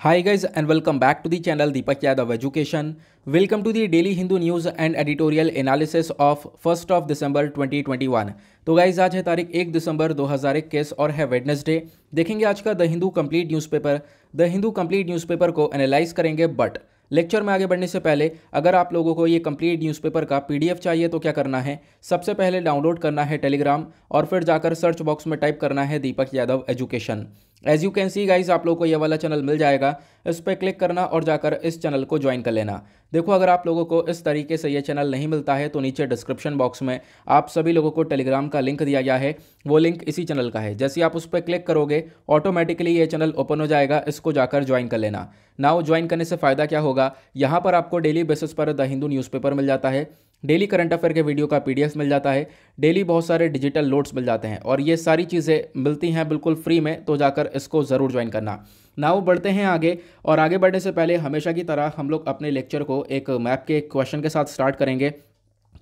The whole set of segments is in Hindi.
Hi guys and welcome back to the channel Deepak Yadav Education. Welcome to the daily Hindu news and editorial analysis of 1st of December 2021. तो गाइज़ आज है तारीख 1 दिसंबर 2021 और है वेडनेसडे देखेंगे आज का the Hindu complete newspaper the Hindu complete newspaper को एनालाइज करेंगे बट लेक्चर में आगे बढ़ने से पहले, अगर आप लोगों को ये कंप्लीट न्यूज़पेपर का पीडीएफ चाहिए तो क्या करना है सबसे पहले डाउनलोड करना है टेलीग्राम और फिर जाकर सर्च बॉक्स में टाइप करना है Deepak Yadav education as you can see guys आप लोगों को ये वाला चैनल मिल जाएगा। इस पर क्लिक करना और जाकर इस चैनल को ज्वाइन कर लेना। देखो, अगर आप लोगों को इस तरीके से ये चैनल नहीं मिलता है तो नीचे डिस्क्रिप्शन बॉक्स में आप सभी लोगों को टेलीग्राम का लिंक दिया गया है। वो लिंक इसी चैनल का है। जैसे आप उस पर क्लिक करोगे ऑटोमेटिकली ये चैनल ओपन हो जाएगा। इसको जाकर ज्वाइन कर लेना। नाउ ज्वाइन करने से फ़ायदा क्या होगा? यहाँ पर आपको डेली बेसिस पर द हिंदू न्यूज़पेपर मिल जाता है। डेली करंट अफेयर के वीडियो का पीडीएफ मिल जाता है, डेली बहुत सारे डिजिटल नोट्स मिल जाते हैं और ये सारी चीज़ें मिलती हैं बिल्कुल फ्री में तो जाकर इसको ज़रूर ज्वाइन करना। ना वो बढ़ते हैं आगे और आगे बढ़ने से पहले हमेशा की तरह हम लोग अपने लेक्चर को एक मैप के क्वेश्चन के साथ स्टार्ट करेंगे।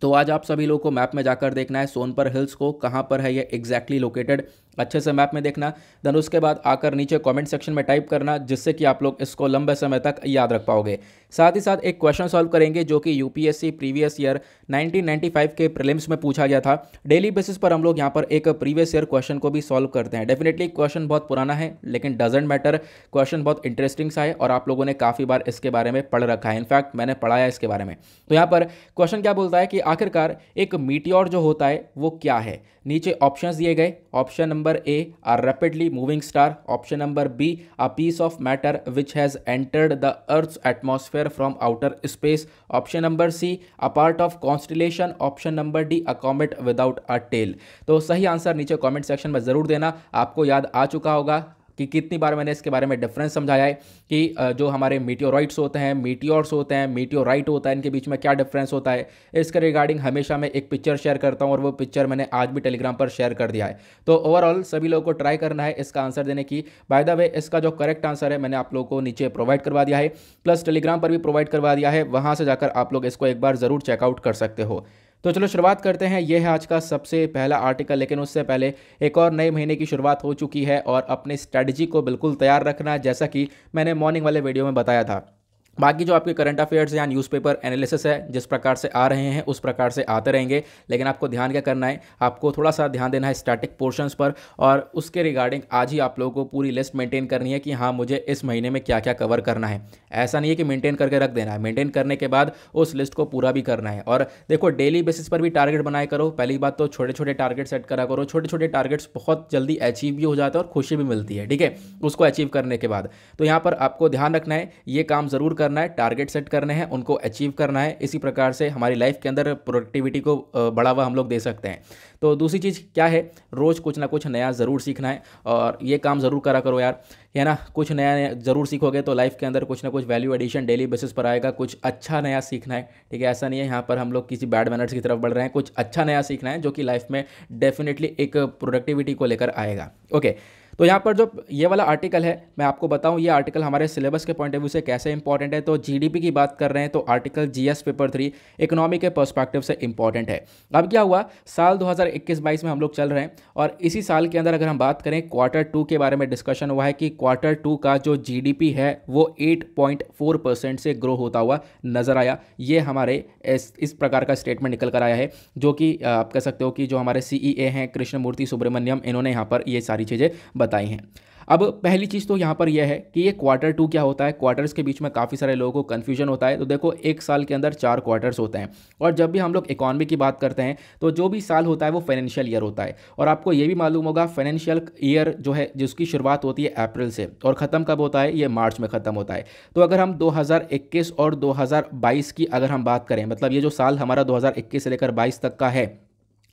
तो आज आप सभी लोग को मैप में जाकर देखना है, सोनपर हिल्स को, कहाँ पर है ये एग्जैक्टली लोकेटेड अच्छे से मैप में देखना देन उसके बाद आकर नीचे कमेंट सेक्शन में टाइप करना, जिससे कि आप लोग इसको लंबे समय तक याद रख पाओगे। साथ ही साथ एक क्वेश्चन सॉल्व करेंगे, जो कि यूपीएससी प्रीवियस ईयर 1995 के प्रीलिम्स में पूछा गया था। डेली बेसिस पर हम लोग यहाँ पर एक प्रीवियस ईयर क्वेश्चन को भी सॉल्व करते हैं। डेफिनेटली क्वेश्चन बहुत पुराना है, लेकिन डजेंट मैटर क्वेश्चन बहुत इंटरेस्टिंग सा है और आप लोगों ने काफ़ी बार इसके बारे में पढ़ रखा है। इनफैक्ट मैंने पढ़ाया इसके बारे में। तो यहाँ पर क्वेश्चन क्या बोलता है कि आखिरकार एक मीटियोर जो होता है, वो क्या है? नीचे ऑप्शंस दिए गए option number A are rapidly moving star option number B a piece of matter which has entered the earth atmosphere from outer space option number C a part of constellation option number D a comet without a tail तो सही आंसर नीचे कॉमेंट सेक्शन में ज़रूर देना। आपको याद आ चुका होगा। कि कितनी बार मैंने इसके बारे में डिफरेंस समझाया है कि जो हमारे मीटियोराइट्स होते हैं मीटियोर्स होते हैं मीटियोराइट होता है, इनके बीच में क्या डिफरेंस होता है, इसके रिगार्डिंग हमेशा मैं एक पिक्चर शेयर करता हूँ और वो पिक्चर मैंने आज भी टेलीग्राम पर शेयर कर दिया है। तो ओवरऑल सभी लोगों को ट्राई करना है इसका आंसर देने की। बाय द वे इसका जो करेक्ट आंसर है, मैंने आप लोगों को नीचे प्रोवाइड करवा दिया है प्लस टेलीग्राम पर भी प्रोवाइड करवा दिया है, वहाँ से जाकर आप लोग इसको एक बार ज़रूर चेकआउट कर सकते हो। तो चलो शुरुआत करते हैं। यह है आज का सबसे पहला आर्टिकल लेकिन उससे पहले एक और नए महीने की शुरुआत हो चुकी है और अपनी स्ट्रेटजी को बिल्कुल तैयार रखना, जैसा कि मैंने मॉर्निंग वाले वीडियो में बताया था। बाकी जो आपके करंट अफेयर्स या न्यूज़पेपर एनालिसिस है, जिस प्रकार से आ रहे हैं, उस प्रकार से आते रहेंगे। लेकिन आपको ध्यान क्या करना है, आपको थोड़ा सा ध्यान देना है स्टैटिक पोर्शंस पर, और उसके रिगार्डिंग आज ही आप लोगों को पूरी लिस्ट मेंटेन करनी है कि हाँ मुझे इस महीने में क्या क्या कवर करना है। ऐसा नहीं है कि मेंटेन करके रख देना है। मेंटेन करने के बाद उस लिस्ट को पूरा भी करना है। और देखो डेली बेसिस पर भी टारगेट बनाए करो। पहली बात तो छोटे छोटे टारगेट सेट करा करो। छोटे छोटे टारगेट्स बहुत जल्दी अचीव भी हो जाते हैं और खुशी भी मिलती है, ठीक है? उसको अचीव करने के बाद। तो यहाँ पर आपको ध्यान रखना है, ये काम ज़रूर करना है टारगेट सेट करने हैं, उनको अचीव करना है, इसी प्रकार से हमारी लाइफ के अंदर प्रोडक्टिविटी को बढ़ावा हम लोग दे सकते हैं। तो दूसरी चीज़ क्या है, रोज़ कुछ ना कुछ नया ज़रूर सीखना है, और ये काम ज़रूर करा करो यार, है ना? कुछ नया नया ज़रूर सीखोगे तो लाइफ के अंदर कुछ ना कुछ वैल्यू एडिशन डेली बेसिस पर आएगा, कुछ अच्छा नया सीखना है, ठीक है? ऐसा नहीं है यहाँ पर हम लोग किसी बैड मैनर्स की तरफ़ बढ़ रहे हैं, कुछ अच्छा नया सीखना है, जो कि लाइफ में डेफिनेटली एक प्रोडक्टिविटी को लेकर आएगा। ओके तो यहाँ पर जो ये वाला आर्टिकल है मैं आपको बताऊँ ये आर्टिकल हमारे सिलेबस के पॉइंट ऑफ़ व्यू से कैसे इंपॉर्टेंट है तो जीडीपी की बात कर रहे हैं तो article GS paper three economy के पर्सपेक्टिव से इंपॉर्टेंट है। अब क्या हुआ? साल 2021-22 में हम लोग चल रहे हैं और इसी साल के अंदर अगर हम बात करें क्वार्टर टू के बारे में डिस्कशन हुआ है कि क्वार्टर टू का जो जीडीपी है वो एट परसेंट से ग्रो होता हुआ नज़र आया। ये हमारे इस, इस प्रकार का स्टेटमेंट निकल कर आया है जो कि आप कह सकते हो कि जो हमारे सीईए हैं कृष्णमूर्ति सुब्रमण्यम इन्होंने यहाँ पर ये सारी चीज़ें बताई हैं। अब पहली चीज़ तो यहाँ पर यह है कि ये क्वार्टर टू क्या होता है? क्वार्टर्स के बीच में काफ़ी सारे लोगों को कन्फ्यूज़न होता है। तो देखो, एक साल के अंदर चार क्वार्टर्स होते हैं। और जब भी हम लोग इकॉनमी की बात करते हैं तो जो भी साल होता है, वो फाइनेंशियल ईयर होता है। और आपको ये भी मालूम होगा फाइनेंशियल ईयर जो है, जिसकी शुरुआत होती है अप्रैल से और ख़त्म कब होता है? ये मार्च में ख़त्म होता है। तो अगर हम दो हज़ार इक्कीस और दो हज़ार बाईस की अगर हम बात करें मतलब ये जो साल हमारा दो हज़ार इक्कीस से लेकर बाईस तक का है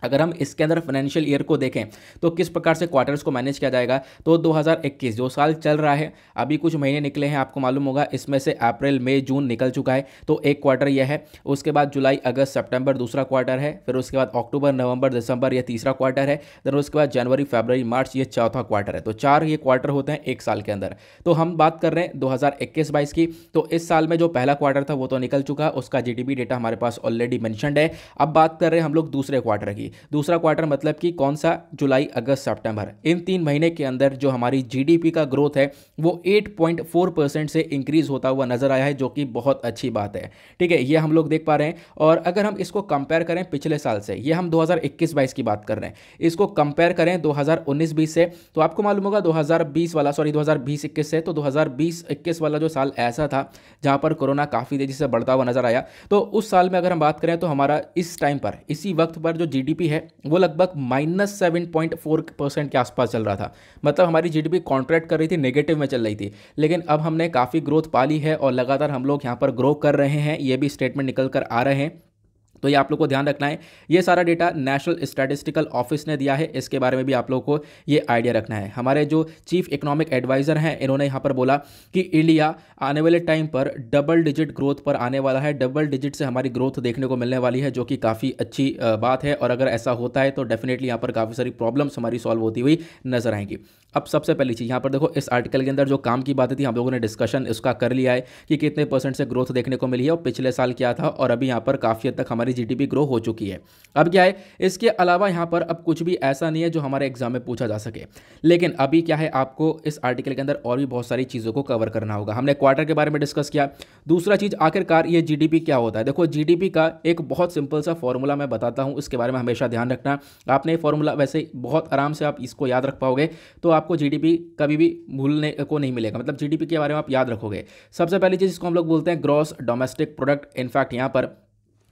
अगर हम इसके अंदर फाइनेंशियल ईयर को देखें तो किस प्रकार से क्वार्टर्स को मैनेज किया जाएगा? तो 2021 जो साल चल रहा है, अभी कुछ महीने निकले हैं, आपको मालूम होगा, इसमें से अप्रैल, मई, जून निकल चुका है। तो एक क्वार्टर यह है, उसके बाद जुलाई, अगस्त, सितंबर दूसरा क्वार्टर है, फिर उसके बाद अक्टूबर, नवंबर, दिसंबर यह तीसरा क्वार्टर है देन उसके बाद जनवरी, फरवरी, मार्च ये चौथा क्वार्टर है। तो चार ये क्वार्टर होते हैं एक साल के अंदर। तो हम बात कर रहे हैं दो हज़ार की। तो इस साल में जो पहला क्वार्टर था, वो तो निकल चुका उसका जीडीपी डेटा हमारे पास ऑलरेडी मैंशनड है। अब बात कर रहे हैं हम लोग दूसरे क्वार्टर की। दूसरा क्वार्टर मतलब कि कौन सा? जुलाई, अगस्त, सितंबर। इन तीन महीने के अंदर जो हमारी जीडीपी का ग्रोथ है, वो 8.4 परसेंट से इंक्रीज होता हुआ नज़र आया है, जो कि बहुत अच्छी बात है। ठीक है, ये हम लोग देख पा रहे हैं। और अगर हम इसको कंपेयर करें पिछले साल से, ये हम 2021-22 की बात कर रहे हैं। इसको कंपेयर करें 2019-20 से तो आपको मालूम होगा 2020 वाला सॉरी 2020-21 से तो 2020-21 वाला जो साल ऐसा था, जहाँ पर कोरोना काफ़ी तेज़ी से बढ़ता हुआ नज़र आया। तो उस साल में अगर हम बात करें तो हमारा इस टाइम पर, इसी वक्त पर जो जीडीपी है, वो लगभग minus seven point four percent के आसपास चल रहा था। मतलब हमारी जीडीपी कॉन्ट्रैक्ट कर रही थी नेगेटिव में चल रही थी। लेकिन अब हमने काफ़ी ग्रोथ पा ली है और लगातार हम लोग यहाँ पर ग्रो कर रहे हैं, ये भी स्टेटमेंट निकल कर आ रहे हैं। तो ये आप लोग को ध्यान रखना है। ये सारा डेटा नेशनल स्टैटिस्टिकल ऑफ़िस ने दिया है। इसके बारे में भी आप लोग को ये आइडिया रखना है। हमारे जो चीफ इकोनॉमिक एडवाइज़र हैं, इन्होंने यहाँ पर बोला कि इंडिया आने वाले टाइम पर डबल डिजिट ग्रोथ पर आने वाला है। डबल डिजिट से हमारी ग्रोथ देखने को मिलने वाली है, जो कि काफ़ी अच्छी बात है। और अगर ऐसा होता है तो डेफिनेटली यहाँ पर काफ़ी सारी प्रॉब्लम्स हमारी सॉल्व होती हुई नज़र आएँगी। अब सबसे पहली चीज़, यहाँ पर देखो, इस आर्टिकल के अंदर जो काम की बातें थी, हम लोगों ने डिस्कशन इसका कर लिया है कि कितने परसेंट से ग्रोथ देखने को मिली है और पिछले साल क्या था और अभी यहाँ पर काफ़ी हद तक हमारी जीडीपी ग्रो हो चुकी है। अब क्या है, इसके अलावा यहाँ पर अब कुछ भी ऐसा नहीं है जो हमारे एग्ज़ाम में पूछा जा सके। लेकिन अभी क्या है, आपको इस आर्टिकल के अंदर और भी बहुत सारी चीज़ों को कवर करना होगा। हमने क्वार्टर के बारे में डिस्कस किया। दूसरा चीज़, आखिरकार ये जीडीपी क्या होता है? देखो जीडीपी का एक बहुत सिंपल सा फॉर्मूला मैं बताता हूँ, इसके बारे में हमेशा ध्यान रखना। आपने ये फॉर्मूला वैसे बहुत आराम से आप इसको याद रख पाओगे तो आपको जीडीपी कभी भी भूलने को नहीं मिलेगा। मतलब जीडीपी के बारे में आप याद रखोगे। सबसे पहली चीज़ इसको हम लोग बोलते हैं ग्रॉस डोमेस्टिक प्रोडक्ट इनफैक्ट यहाँ पर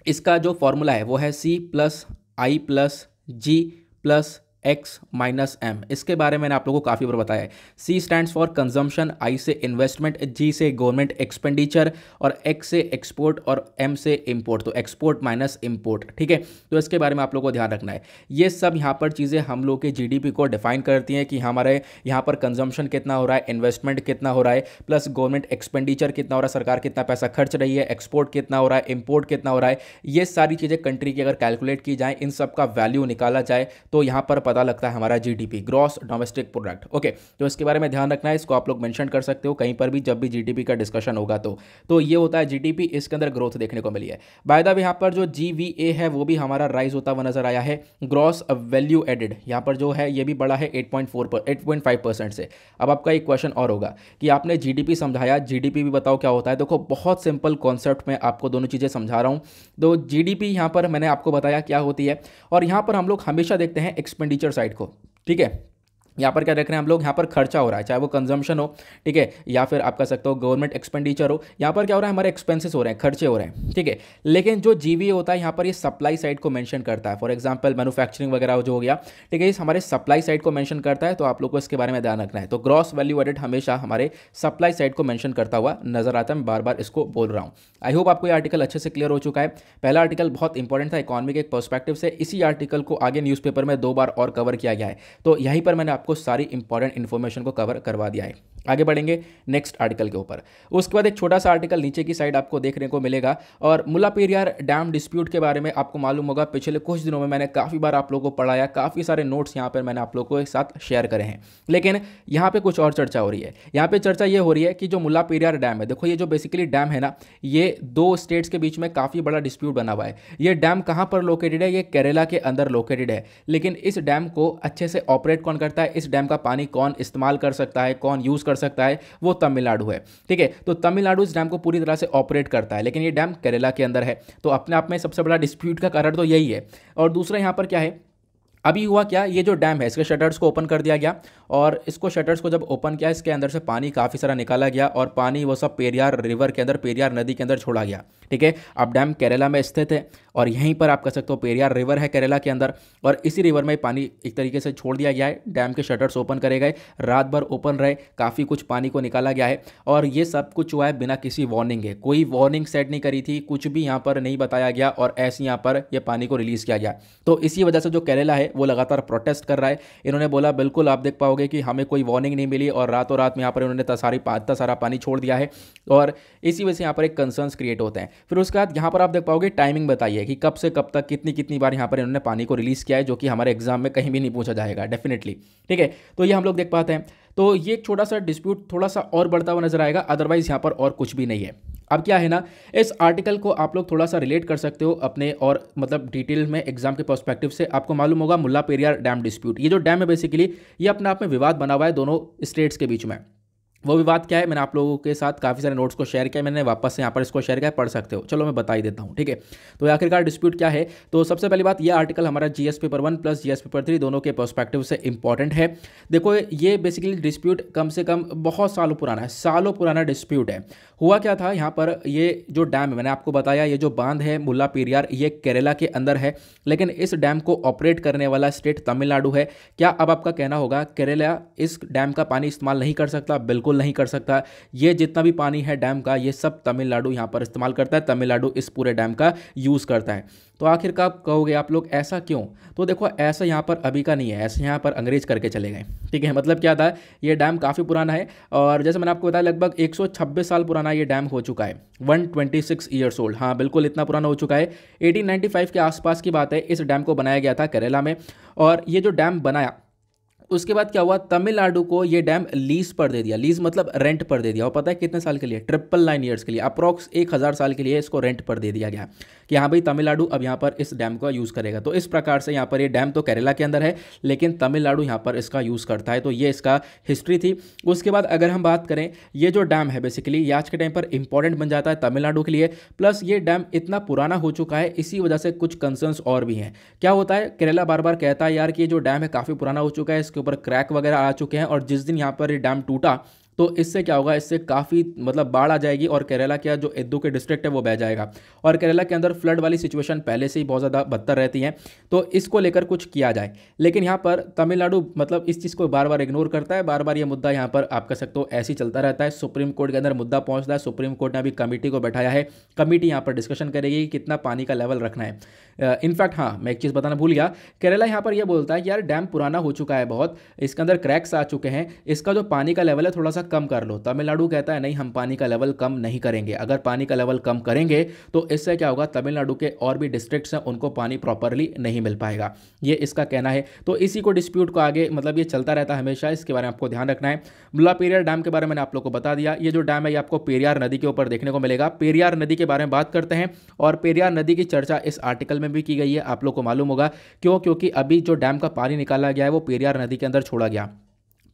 इसका जो फॉर्मूला है, वो है C plus I plus G plus X minus M इसके बारे में मैंने आप लोगों को काफ़ी बार बताया है। C stand for consumption I से इन्वेस्टमेंट जी से गवर्नमेंट एक्सपेंडिचर और एक्स से एक्सपोर्ट और एम से इम्पोर्ट तो एक्सपोर्ट माइनस इम्पोर्ट ठीक है? तो इसके बारे में आप लोगों को ध्यान रखना है। ये सब यहाँ पर चीज़ें हम लोग के जीडीपी को डिफाइन करती हैं कि हमारे यहाँ पर कंजम्पशन कितना हो रहा है इन्वेस्टमेंट कितना हो रहा है प्लस गवर्नमेंट एक्सपेंडिचर कितना हो रहा है, सरकार कितना पैसा खर्च रही है एक्सपोर्ट कितना हो रहा है इम्पोर्ट कितना हो रहा है, ये सारी चीज़ें कंट्री की अगर कैलकुलेट की जाए, इन सब का वैल्यू निकाला जाए तो यहाँ पर पता लगता है हमारा GDP gross domestic product okay तो इसके बारे में ध्यान रखना है, इसको आप लोग मेंशन कर सकते हो, कहीं पर भी जब भी जीडीपी का डिस्कशन होगा तो। तो ये होता है जीडीपी इसके अंदर ग्रोथ देखने को मिली है। बाय द यहाँ पर जो जीवीए है, वो भी हमारा राइज होता हुआ नज़र आया है। ग्रॉस वैल्यू एडेड यहाँ पर जो है, ये भी बड़ा है एट पर एट परसेंट से। अब आपका एक क्वेश्चन और होगा कि आपने जीडीपी समझाया जीडीपी भी बताओ क्या होता है। देखो, बहुत सिंपल कॉन्सेप्ट में आपको दोनों चीज़ें समझा रहा हूँ। तो जीडीपी यहाँ पर मैंने आपको बताया क्या होती है। और यहाँ पर हम लोग हमेशा देखते हैं एक्सपेंडिचर साइड को ठीक है? यहाँ पर क्या देख रहे हैं हम लोग? यहाँ पर खर्चा हो रहा है, चाहे वो कंजम्पशन हो, ठीक है, या फिर आप कह सकते हो गवर्नमेंट एक्सपेंडिचर हो। यहाँ पर क्या हो रहा है? हमारे एक्सपेंसेस हो रहे हैं, खर्चे हो रहे हैं, ठीक है। लेकिन जो जी होता है, यहाँ पर ये सप्लाई साइड को मेंशन करता है। फॉर एग्जांपल मैन्युफैक्चरिंग वगैरह जो हो गया, ठीक है इस हमारे सप्लाई साइड को मैंशन करता है तो आप लोग को इसके बारे में ध्यान रखना है। तो ग्रॉस वैल्यू एडेड हमेशा हमारे सप्लाई साइड को मैंशन करता हुआ नज़र आता है। मैं बार बार इसको बोल रहा हूँ। आई होप आपको ये आर्टिकल अच्छे से क्लियर हो चुका है। पहला आर्टिकल बहुत इंपॉर्टेंट था इकॉनमी के एक पर्सपेक्टिव से। इसी आर्टिकल को आगे न्यूज़पेपर में दो बार और कवर किया गया है। तो यहीं पर मैंने आपको सारी इंपॉर्टेंट इन्फॉर्मेशन को कवर करवा दिया है। आगे बढ़ेंगे नेक्स्ट आर्टिकल के ऊपर। उसके बाद एक छोटा सा आर्टिकल नीचे की साइड आपको देखने को मिलेगा और मुला पेरियार डैम डिस्प्यूट के बारे में आपको मालूम होगा, पिछले कुछ दिनों में मैंने काफ़ी बार आप लोगों को पढ़ाया, काफ़ी सारे नोट्स यहाँ पर मैंने आप लोगों के साथ शेयर करे हैं। लेकिन यहाँ पे कुछ और चर्चा हो रही है। यहाँ पे चर्चा ये हो रही है कि जो मुला पेरियार डैम है, देखो ये जो बेसिकली डैम है ना, ये दो स्टेट्स के बीच में काफ़ी बड़ा डिस्प्यूट बना हुआ है। ये डैम कहाँ पर लोकेटेड है? ये केरला के अंदर लोकेटेड है। लेकिन इस डैम को अच्छे से ऑपरेट कौन करता है? इस डैम का पानी कौन इस्तेमाल कर सकता है, कौन यूज़ कर सकता है, वो तमिलनाडु है, ठीक है? तो तमिलनाडु इस डैम को पूरी तरह से ऑपरेट करता है, लेकिन ये डैम केरला के अंदर है। तो अपने आप में सबसे बड़ा डिस्प्यूट का कारण तो यही है। और दूसरा यहाँ पर क्या है? अभी हुआ क्या? ये जो डैम है, इसके शटर्स को ओपन कर दिया गया और इसको शटर्स को जब ओपन किया, इसके अंदर से पानी काफ़ी सारा निकाला गया और पानी वो सब पेरियार रिवर के अंदर, पेरियार नदी के अंदर छोड़ा गया। ठीक है? अब डैम केरला में स्थित है और यहीं पर आप कह सकते हो पेरियार रिवर है केरला के अंदर और इसी रिवर में पानी एक तरीके से छोड़ दिया गया है। डैम के शटर्स ओपन करे गए, रात भर ओपन रहे, काफ़ी कुछ पानी को निकाला गया है और ये सब कुछ हुआ है बिना किसी वार्निंग के। कोई वार्निंग सेट नहीं करी थी, कुछ भी यहाँ पर नहीं बताया गया और ऐसे यहाँ पर यह पानी को रिलीज़ किया गया। तो इसी वजह से जो केरला है वो लगातार प्रोटेस्ट कर रहा है। इन्होंने बोला, बिल्कुल, आप देख पाओगे कि हमें कोई वार्निंग नहीं मिली और रातों रात में यहाँ पर इन्होंने सारी इतना सारा पानी छोड़ दिया है और इसी वजह से यहाँ पर एक कंसर्न्स क्रिएट होते हैं। फिर उसके बाद यहाँ पर आप देख पाओगे टाइमिंग बताइए कि कब से कब तक कितनी कितनी बार यहाँ पर इन्होंने पानी को रिलीज़ किया है, जो कि हमारे एग्ज़ाम में कहीं भी नहीं पूछा जाएगा डेफिनेटली ठीक है? तो ये हम लोग देख पाते हैं। तो ये एक छोटा सा डिस्प्यूट थोड़ा सा और बढ़ता हुआ नज़र आएगा अदरवाइज़ यहाँ पर और कुछ भी नहीं है। अब क्या है ना, इस आर्टिकल को आप लोग थोड़ा सा रिलेट कर सकते हो अपने और मतलब डिटेल में एग्ज़ाम के पर्सपेक्टिव से। आपको मालूम होगा मुल्ला पेरियार डैम डिस्प्यूट ये जो डैम है बेसिकली ये अपने आप में विवाद बना हुआ है दोनों स्टेट्स के बीच में। वो विवाद क्या है, मैंने आप लोगों के साथ काफ़ी सारे नोट्स को शेयर किया मैंने वापस से यहाँ पर इसको शेयर किया पढ़ सकते हो। चलो मैं बता ही देता हूँ, ठीक है? तो आखिरकार डिस्प्यूट क्या है? तो सबसे पहली बात, ये आर्टिकल हमारा GS paper one plus GS paper three दोनों के पर्सपेक्टिव से इंपॉर्टेंट है। देखो, ये बेसिकली डिस्प्यूट कम से कम बहुत सालों पुराना है, सालों पुराना डिस्प्यूट है। हुआ क्या था? यहाँ पर ये जो डैम मैंने आपको बताया, ये जो बाँध है मुल्ला पेरियार, ये केरला के अंदर है, लेकिन इस डैम को ऑपरेट करने वाला स्टेट तमिलनाडु है। क्या अब आपका कहना होगा, केरला इस डैम का पानी इस्तेमाल नहीं कर सकता? बिल्कुल नहीं कर सकता। ये जितना भी पानी है डैम का, ये सब तमिलनाडु यहाँ पर इस्तेमाल करता है, तमिलनाडु इस पूरे डैम का यूज़ करता है। तो आखिर कब कहोगे, आप लोग ऐसा क्यों? तो देखो, ऐसा यहाँ पर अभी का नहीं है, ऐसे यहाँ पर अंग्रेज़ करके चले गए। ठीक है मतलब क्या था, ये डैम काफ़ी पुराना है और जैसे मैंने आपको बताया, लगभग 126 साल पुराना ये डैम हो चुका है 126 ईयर्स ओल्ड हाँ बिल्कुल इतना पुराना हो चुका है। 1895 के आसपास की बात है, इस डैम को बनाया गया था केरला में और ये जो डैम बनाया उसके बाद क्या हुआ? तमिलनाडु को ये डैम लीज पर दे दिया। लीज मतलब रेंट पर दे दिया। और पता है कितने साल के लिए? ट्रिपल नाइन ईयर्स के लिए। अप्रॉक्स एक हज़ार साल के लिए इसको रेंट पर दे दिया गया। कि हाँ भाई, तमिलनाडु अब यहाँ पर इस डैम का यूज़ करेगा। तो इस प्रकार से यहाँ पर ये डैम तो केरला के अंदर है, लेकिन तमिलनाडु यहाँ पर इसका यूज़ करता है। तो ये इसका हिस्ट्री थी। उसके बाद अगर हम बात करें, ये जो डैम है बेसिकली ये आज के टाइम पर इंपॉर्टेंट बन जाता है तमिलनाडु के लिए। प्लस ये डैम इतना पुराना हो चुका है, इसी वजह से कुछ कंसर्न्स और भी हैं। क्या होता है? केरला बार बार कहता है यार कि ये जो डैम है काफ़ी पुराना हो चुका है, इसके ऊपर क्रैक वगैरह आ चुके हैं और जिस दिन यहाँ पर ये डैम टूटा तो इससे क्या होगा, इससे काफ़ी मतलब बाढ़ आ जाएगी और केरला का जो इद्दू के डिस्ट्रिक्ट है वो बह जाएगा। और केरला के अंदर फ्लड वाली सिचुएशन पहले से ही बहुत ज़्यादा बदतर रहती है तो इसको लेकर कुछ किया जाए। लेकिन यहाँ पर तमिलनाडु मतलब इस चीज़ को बार बार इग्नोर करता है बार बार ये मुद्दा यहाँ पर आप कह सकते हो ऐसे ही चलता रहता है। सुप्रीम कोर्ट के अंदर मुद्दा पहुँचता है, सुप्रीम कोर्ट ने अभी कमेटी को बैठाया है, कमेटी यहाँ पर डिस्कशन करेगी कि कितना पानी का लेवल रखना है। इनफैक्ट हाँ मैं एक चीज़ बताना भूल गया। केरला यहाँ पर यह बोलता है कि यार डैम पुराना हो चुका है बहुत, इसके अंदर क्रैक्स आ चुके हैं, इसका जो पानी का लेवल है थोड़ा सा कम कर लो। तमिलनाडु कहता है, नहीं, हम पानी का लेवल कम नहीं करेंगे। अगर पानी का लेवल कम करेंगे तो इससे क्या होगा? तमिलनाडु के और भी डिस्ट्रिक्ट्स हैं, उनको पानी प्रॉपरली नहीं मिल पाएगा। ये इसका कहना है। तो इसी को डिस्प्यूट को आगे मतलब ये चलता रहता है हमेशा। इसके बारे में आपको ध्यान रखना है। मुला पेरियार डैम के बारे में आप लोग को बता दिया। ये जो डैम है, ये आपको पेरियार नदी के ऊपर देखने को मिलेगा। पेरियार नदी के बारे में बात करते हैं और पेरियार नदी की चर्चा इस आर्टिकल में भी की गई है। आप लोग को मालूम होगा। क्यों? क्योंकि अभी जो डैम का पानी निकाला गया है, वो पेरियार नदी के अंदर छोड़ा गया।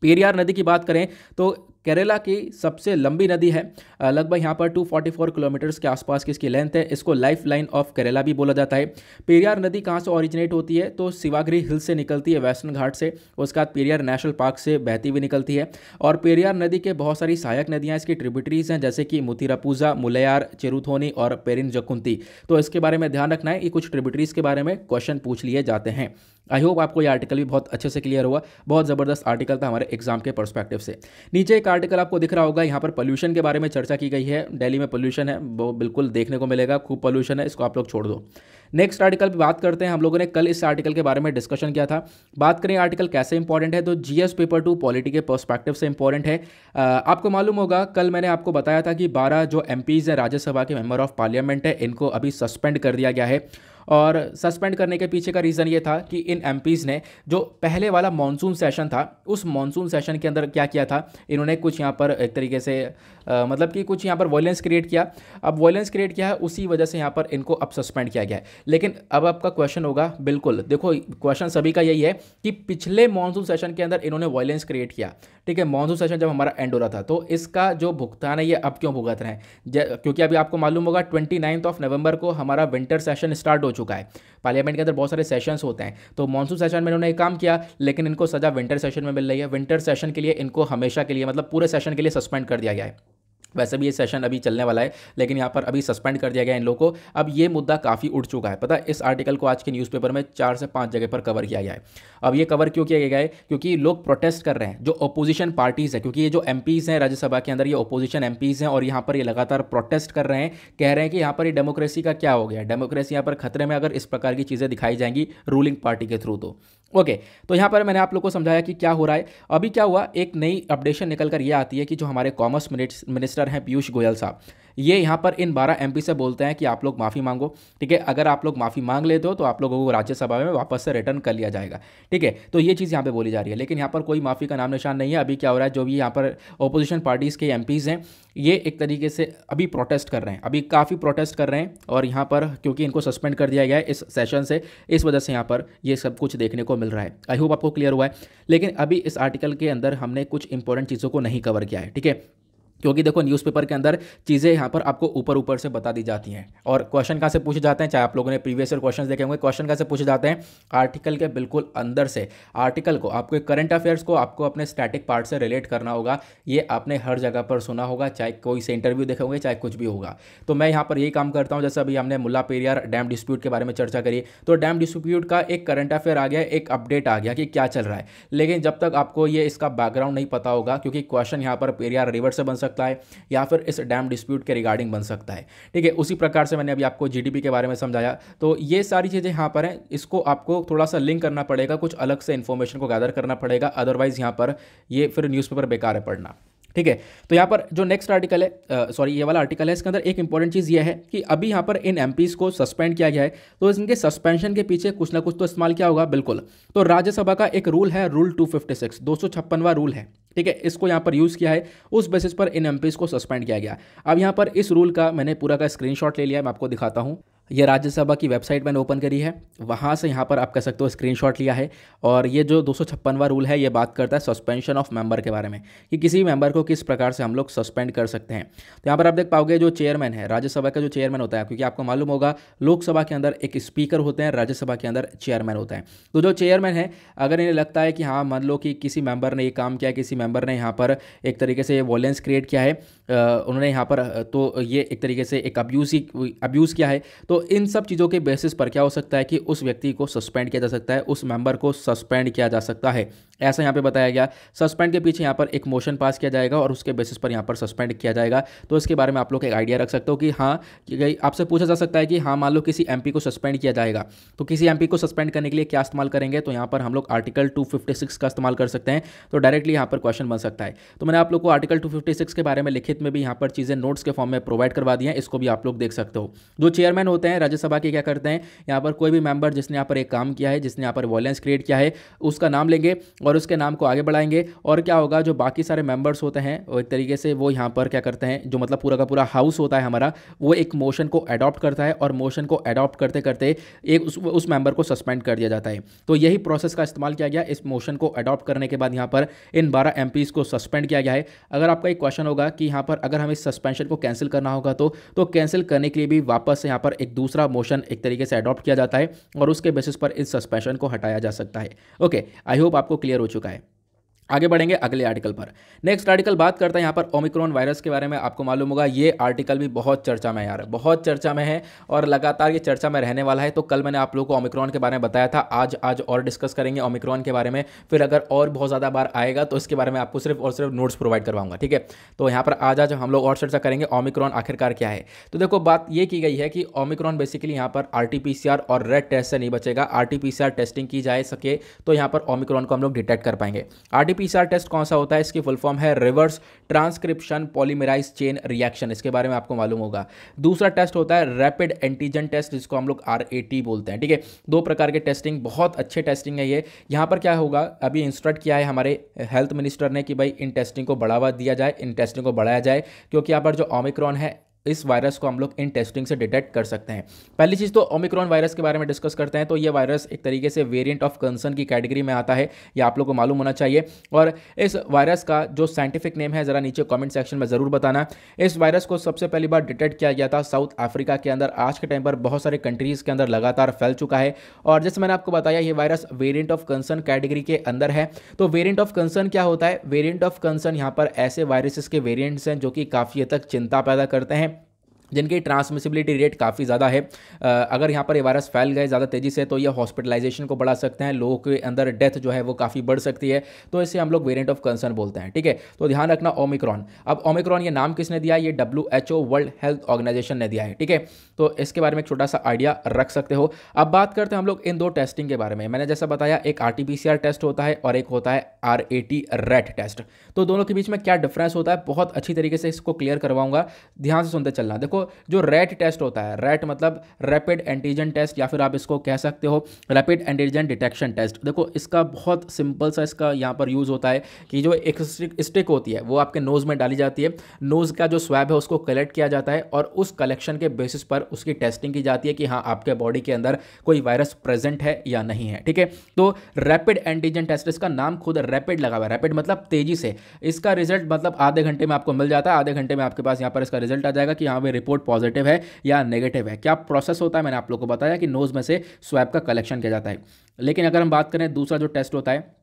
पेरियार नदी की बात करें तो केरला की सबसे लंबी नदी है। लगभग यहाँ पर 244 किलोमीटर्स के आसपास की इसकी लेंथ है। इसको लाइफ लाइन ऑफ़ केरला भी बोला जाता है। पेरियार नदी कहाँ से ओरिजिनेट होती है? तो शिवागिरी हिल से निकलती है वेस्टर्न घाट से। उसके बाद पेरियार नेशनल पार्क से बहती हुई निकलती है। और पेरियार नदी के बहुत सारी सहायक नदियाँ इसकी ट्रिब्यूटरीज हैं, जैसे कि मुतिरापूजा मुलयार चेरुथोनी और पेरिन जकुंती तो इसके बारे में ध्यान रखना है। कि कुछ ट्रिब्यूटरीज के बारे में क्वेश्चन पूछ लिए जाते हैं। आई होप आपको ये आर्टिकल भी बहुत अच्छे से क्लियर हुआ। बहुत ज़बरदस्त आर्टिकल था हमारे एग्ज़ाम के परस्पेक्टिव से। नीचे एक आर्टिकल आपको दिख रहा होगा, यहाँ पर पोल्यूशन के बारे में चर्चा की गई है। दिल्ली में पोल्यूशन है, वो बिल्कुल देखने को मिलेगा, खूब पोल्यूशन है, इसको आप लोग छोड़ दो। नेक्स्ट आर्टिकल पे बात करते हैं, हम लोगों ने कल इस आर्टिकल के बारे में डिस्कशन किया था। बात करें आर्टिकल कैसे इंपॉर्टेंट है तो जीएस पेपर टू पॉलिटी के पर्सपेक्टिव से इंपॉर्टेंट है। आपको मालूम होगा, कल मैंने आपको बताया था कि बारह जो एम हैं, राज्यसभा के मेंबर ऑफ़ पार्लियामेंट है, इनको अभी सस्पेंड कर दिया गया है। और सस्पेंड करने के पीछे का रीज़न ये था कि इन एम ने जो पहले वाला मानसून सेशन था उस मानसून सेशन के अंदर क्या किया था इन्होंने कुछ यहाँ पर एक तरीके से आ, मतलब कि कुछ यहाँ पर वॉयलेंस क्रिएट किया। अब वॉयलेंस क्रिएट किया है उसी वजह से यहाँ पर इनको अब सस्पेंड किया गया है। लेकिन अब आपका क्वेश्चन होगा बिल्कुल देखो क्वेश्चन सभी का यही है कि पिछले मानसून सेशन के अंदर इन्होंने वॉयलेंस क्रिएट किया। ठीक है मानसून सेशन जब हमारा एंड हो रहा था तो इसका जो भुगतान है, ये अब क्यों भुगत रहे हैं? क्योंकि अभी आपको मालूम होगा ट्वेंटी ऑफ़ नवंबर को हमारा विंटर सेशन स्टार्ट हो चुका है। पार्लियामेंट के अंदर बहुत सारे सेशंस होते हैं तो मानसून सेशन में इन्होंने काम किया, लेकिन इनको सजा विंटर सेशन में मिल रही है। विंटर सेशन के लिए इनको हमेशा के लिए मतलब पूरे सेशन के लिए सस्पेंड कर दिया गया है। वैसे भी ये सेशन अभी चलने वाला है, लेकिन यहाँ पर अभी सस्पेंड कर दिया गया इन लोगों को। अब ये मुद्दा काफ़ी उठ चुका है। पता है, इस आर्टिकल को आज के न्यूज़पेपर में चार से पाँच जगह पर कवर किया गया है। अब ये कवर क्यों किया गया है? क्योंकि लोग प्रोटेस्ट कर रहे हैं, जो अपोजिशन पार्टीज़ है, क्योंकि ये जो एम हैं राज्यसभा के अंदर, ये अपोजिशन एम हैं और यहाँ पर ये लगातार प्रोटेस्ट कर रहे हैं, कह रहे हैं कि यहाँ पर ये डेमोक्रेसी का क्या हो गया डेमोक्रेसी यहाँ पर खतरे में अगर इस प्रकार की चीज़ें दिखाई जाएँगी रूलिंग पार्टी के थ्रू तो। ओके okay, तो यहाँ पर मैंने आप लोग को समझाया कि क्या हो रहा है। अभी क्या हुआ एक नई अपडेशन निकल कर ये आती है कि जो हमारे कॉमर्स मिनिस्टर हैं पीयूष गोयल साहब। ये यहाँ पर इन बारह एम से बोलते हैं कि आप लोग माफ़ी मांगो। ठीक है, अगर आप लोग माफ़ी मांग लेते हो तो आप लोगों को राज्यसभा में वापस से रिटर्न कर लिया जाएगा। ठीक है तो ये चीज़ यहाँ पर बोली जा रही है। लेकिन यहाँ पर कोई माफ़ी का नाम निशान नहीं है। अभी क्या हो रहा है, जो भी यहाँ पर अपोजिशन पार्टीज़ के एम हैं, ये एक तरीके से अभी प्रोटेस्ट कर रहे हैं। अभी काफ़ी प्रोटेस्ट कर रहे हैं और यहाँ पर क्योंकि इनको सस्पेंड कर दिया गया है इस सेशन से, इस वजह से यहाँ पर ये सब कुछ देखने को मिल रहा है। आई होप आपको क्लियर हुआ है। लेकिन अभी इस आर्टिकल के अंदर हमने कुछ इंपॉर्टेंट चीज़ों को नहीं कवर किया है। ठीक है क्योंकि देखो न्यूज़पेपर के अंदर चीज़ें यहाँ पर आपको ऊपर ऊपर से बता दी जाती हैं। और क्वेश्चन कहाँ से पूछे जाते हैं? चाहे आप लोगों ने प्रीवियस ईयर क्वेश्चन देखे होंगे क्वेश्चन कहाँ से पूछे जाते हैं? आर्टिकल के बिल्कुल अंदर से। आर्टिकल को, आपको करंट अफेयर्स को आपको अपने स्टैटिक पार्ट से रिलेट करना होगा। ये आपने हर जगह पर सुना होगा, चाहे कोई से इंटरव्यू देखे होंगे, चाहे कुछ भी होगा। तो मैं यहाँ पर यही काम करता हूँ, जैसे अभी हमने मुला पेरियार डैम डिस्प्यूट के बारे में चर्चा करी। तो डैम डिस्प्यूट का एक करंट अफेयर आ गया, एक अपडेट आ गया कि क्या चल रहा है। लेकिन जब तक आपको ये इसका बैकग्राउंड नहीं पता होगा, क्योंकि क्वेश्चन यहाँ पर पेरियार रिवर से बन सकता है या फिर इस डैम डिस्प्यूट के रिगार्डिंग बन सकता है। ठीक है, उसी प्रकार से मैंने अभी आपको जीडीपी के बारे में समझाया। तो ये सारी चीज़ें यहाँ पर हैं। इसको आपको थोड़ा सा लिंक करना पड़ेगा, कुछ अलग से इन्फॉर्मेशन को गैदर करना पड़ेगा। अदरवाइज़ यहाँ पर ये फिर न्यूज़पेपर बेकार है पढ़ना। ठीक है? तो यहाँ पर जो नेक्स्ट आर्टिकल है सॉरी ये वाला आर्टिकल है, इसके अंदर एक इंपॉर्टेंट चीज़ ये है कि अभी यहाँ पर इन एम को सस्पेंड किया गया है। तो इनके सस्पेंशन के पीछे कुछ ना कुछ तो इस्तेमाल किया होगा, बिल्कुल। तो राज्यसभा का एक रूल है रूल टू फिफ्टी रूल है, ठीक है? इसको यहाँ पर यूज़ किया है, उस बेसिस पर इन एम को सस्पेंड किया गया। अब यहाँ पर इस रूल का मैंने पूरा का स्क्रीनशॉट ले लिया मैं आपको दिखाता हूँ। ये राज्यसभा की वेबसाइट मैंने ओपन करी है। वहाँ से यहाँ पर आप कह सकते हो स्क्रीनशॉट लिया है और ये जो दो सौ रूल है, ये बात करता है सस्पेंशन ऑफ़ मेंबर के बारे में कि किसी मेंबर को किस प्रकार से हम लोग सस्पेंड कर सकते हैं। तो यहाँ पर आप देख पाओगे जो चेयरमैन है, राज्यसभा का जो चेयरमैन होता है, क्योंकि आपको मालूम होगा लोकसभा के अंदर एक स्पीकर होते हैं, राज्यसभा के अंदर चेयरमैन होता है। तो जो चेयरमैन है, अगर इन्हें लगता है कि हाँ मान लो कि किसी मेंबर ने ये काम किया, किसी मेंबर ने यहाँ पर एक तरीके से वॉलेंस क्रिएट किया है उन्होंने यहाँ पर तो ये एक तरीके से एक अब्यूज़ ही अब्यूज़ किया है। तो इन सब चीज़ों के बेसिस पर क्या हो सकता है कि उस व्यक्ति को सस्पेंड किया जा सकता है, उस मेंबर को सस्पेंड किया जा सकता है। ऐसा यहाँ पे बताया गया। सस्पेंड के पीछे यहाँ पर एक मोशन पास किया जाएगा और उसके बेसिस पर यहाँ पर सस्पेंड किया जाएगा। तो इसके बारे में आप लोग एक आइडिया रख सकते हो कि हाँ आपसे पूछा जा सकता है कि हाँ मान लो किसी एमपी को सस्पेंड किया जाएगा। तो किसी एमपी को सस्पेंड करने के लिए क्या इस्तेमाल करेंगे? तो यहाँ पर हम लोग आर्टिकल टू का इस्तेमाल कर सकते हैं। तो डायरेक्टली यहाँ पर क्वेश्चन बन सकता है। तो मैंने आप लोग को आर्टिकल टू के बारे में लिखित में भी यहाँ पर चीज़ें नोट्स के फॉर्म में प्रोवाइड करवा दी हैं इसको भी आप लोग देख सकते हो। जो चेयरमैन होते हैं राज्यसभा के क्या करते हैं यहाँ पर कोई भी मेंबर जिसने यहाँ पर एक काम किया है जिसने यहाँ पर वॉलेंस क्रिएट किया है उसका नाम लेंगे और उसके नाम को आगे बढ़ाएँगे और क्या होगा जो बाकी सारे मेंबर्स होते हैं एक तरीके से वो यहाँ पर क्या करते हैं जो मतलब पूरा का पूरा हाउस होता है हमारा वो एक मोशन को अडॉप्ट करता है और मोशन को अडॉप्ट करते करते एक उस, उस मेंबर को सस्पेंड कर दिया जाता है। तो यही प्रोसेस का इस्तेमाल किया गया इस मोशन को अडॉप्ट करने के बाद यहाँ पर इन बारह एम को सस्पेंड किया गया है। अगर आपका एक क्वेश्चन होगा कि यहाँ पर अगर हमें सस्पेंशन को कैंसिल करना होगा तो तो कैंसिल करने के लिए भी वापस यहाँ पर एक दूसरा मोशन एक तरीके से अडॉप्ट किया जाता है और उसके बेसिस पर इस सस्पेंशन को हटाया जा सकता है। ओके आई होप आपको क्लियर हो चुका है। आगे बढ़ेंगे अगले आर्टिकल पर। नेक्स्ट आर्टिकल बात करता है यहाँ पर ओमिक्रॉन वायरस के बारे में आपको मालूम होगा। ये आर्टिकल भी बहुत चर्चा में यार, बहुत चर्चा में है और लगातार ये चर्चा में रहने वाला है। तो कल मैंने आप लोगों को ओमिक्रॉन के बारे में बताया था, आज आज और डिस्कस करेंगे ओमिक्रॉन के बारे में। फिर अगर और बहुत ज़्यादा बार आएगा तो इसके बारे में आपको सिर्फ़ और सिर्फ़ नोट्स प्रोवाइड करवाऊँगा, ठीक है? तो यहाँ पर आज आज हम लोग और चर्चा करेंगे ओमिक्रॉन आखिरकार क्या है। तो देखो, बात ये की गई है कि ओमिक्रॉन बेसिकली यहाँ पर आरटीपीसीआर और रेड टेस्ट से नहीं बचेगा। आरटीपीसीआर टेस्टिंग की जाए सके तो यहाँ पर ओमिक्रॉन को हम लोग डिटेक्ट कर पाएँगे। आर टेस्ट कौन सा होता है? इसकी फुल फॉर्म है reverse transcription polymerase chain reaction इसके बारे में आपको मालूम होगा। दूसरा टेस्ट होता है रैपिड एंटीजन टेस्ट जिसको हम लोग RAT बोलते हैं, ठीक है? दो प्रकार के टेस्टिंग बहुत अच्छे टेस्टिंग है ये। यहाँ पर क्या होगा? अभी इंस्ट्रक्ट किया है हमारे हेल्थ मिनिस्टर ने कि भाई इन टेस्टिंग को बढ़ावा दिया जाए, इन टेस्टिंग को बढ़ाया जाए, क्योंकि यहाँ पर जो ओमिक्रॉन है इस वायरस को हम लोग इन टेस्टिंग से डिटेक्ट कर सकते हैं। पहली चीज़ तो ओमिक्रॉन वायरस के बारे में डिस्कस करते हैं तो ये वायरस एक तरीके से वेरिएंट ऑफ़ कंसर्न की कैटेगरी में आता है, ये आप लोग को मालूम होना चाहिए। और इस वायरस का जो साइंटिफिक नेम है, ज़रा नीचे कॉमेंट सेक्शन में ज़रूर बताना। इस वायरस को सबसे पहली बार डिटेक्ट किया गया था साउथ अफ्रीका के अंदर। आज के टाइम पर बहुत सारे कंट्रीज़ के अंदर लगातार फैल चुका है। और जैसे मैंने आपको बताया, ये virus variant of concern category के अंदर है। तो वेरियंट ऑफ़ कंसर्न क्या होता है? वेरियंट ऑफ़ कंसर्न यहाँ पर ऐसे वायरसेस के वेरियंट्स हैं, जो कि काफ़ी हद तक चिंता पैदा करते हैं। जिनकी ट्रांसमिसिबिलिटी रेट काफ़ी ज़्यादा है। अगर यहाँ पर ये वायरस फैल गए ज़्यादा तेज़ी से तो ये हॉस्पिटलाइजेशन को बढ़ा सकते हैं, लोगों के अंदर डेथ जो है वो काफ़ी बढ़ सकती है। तो इसे हम लोग वेरिएंट ऑफ़ कंसर्न बोलते हैं, ठीक है? तो ध्यान रखना ओमिक्रॉन अब ओमिक्रॉन ये नाम किसने दिया? ये W H O world health organisation ने दिया है, ठीक है? तो इसके बारे में एक छोटा सा आइडिया रख सकते हो। अब बात करते हैं हम लोग इन दो टेस्टिंग के बारे में। मैंने जैसा बताया, एक आरटीपीसीआर टेस्ट होता है और एक होता है आर रेट टेस्ट तो दोनों के बीच में क्या डिफरेंस होता है? बहुत अच्छी तरीके से इसको क्लियर करवाऊँगा। ध्यान से सुनते चलना। देखो जो रेट टेस्ट होता है रैट मतलब रैपिड एंटीजन टेस्ट या फिर आप इसको कह सकते हो रैपिड एंटीजन डिटेक्शन टेस्ट देखो, इसका बहुत सिंपल सा इसका यहाँ पर यूज़ होता है कि जो एक स्टिक होती है, वो आपके नोज़ में डाली जाती है। नोज़ का जो स्वैब है, उसको कलेक्ट किया जाता है और उस कलेक्शन के बेसिस पर उसकी टेस्टिंग की जाती है कि हाँ आपके बॉडी के अंदर कोई वायरस प्रेजेंट है या नहीं है, ठीक है? तो रैपिड एंटीजन टेस्ट इसका नाम खुद रैपिड लगा हुआ है। रैपिड मतलब तेज़ी से। इसका रिज़ल्ट मतलब आधे घंटे में आपको मिल जाता है, आधे घंटे में आपके पास यहाँ पर इसका रिज़ल्ट आ जाएगा कि हाँ भाई रिपोर्ट पॉजिटिव है या नेगेटिव है? क्या प्रोसेस होता है? मैंने आप लोग को बताया कि नोज़ में से स्वैप का कलेक्शन किया जाता है। लेकिन अगर हम बात करें दूसरा जो टेस्ट होता है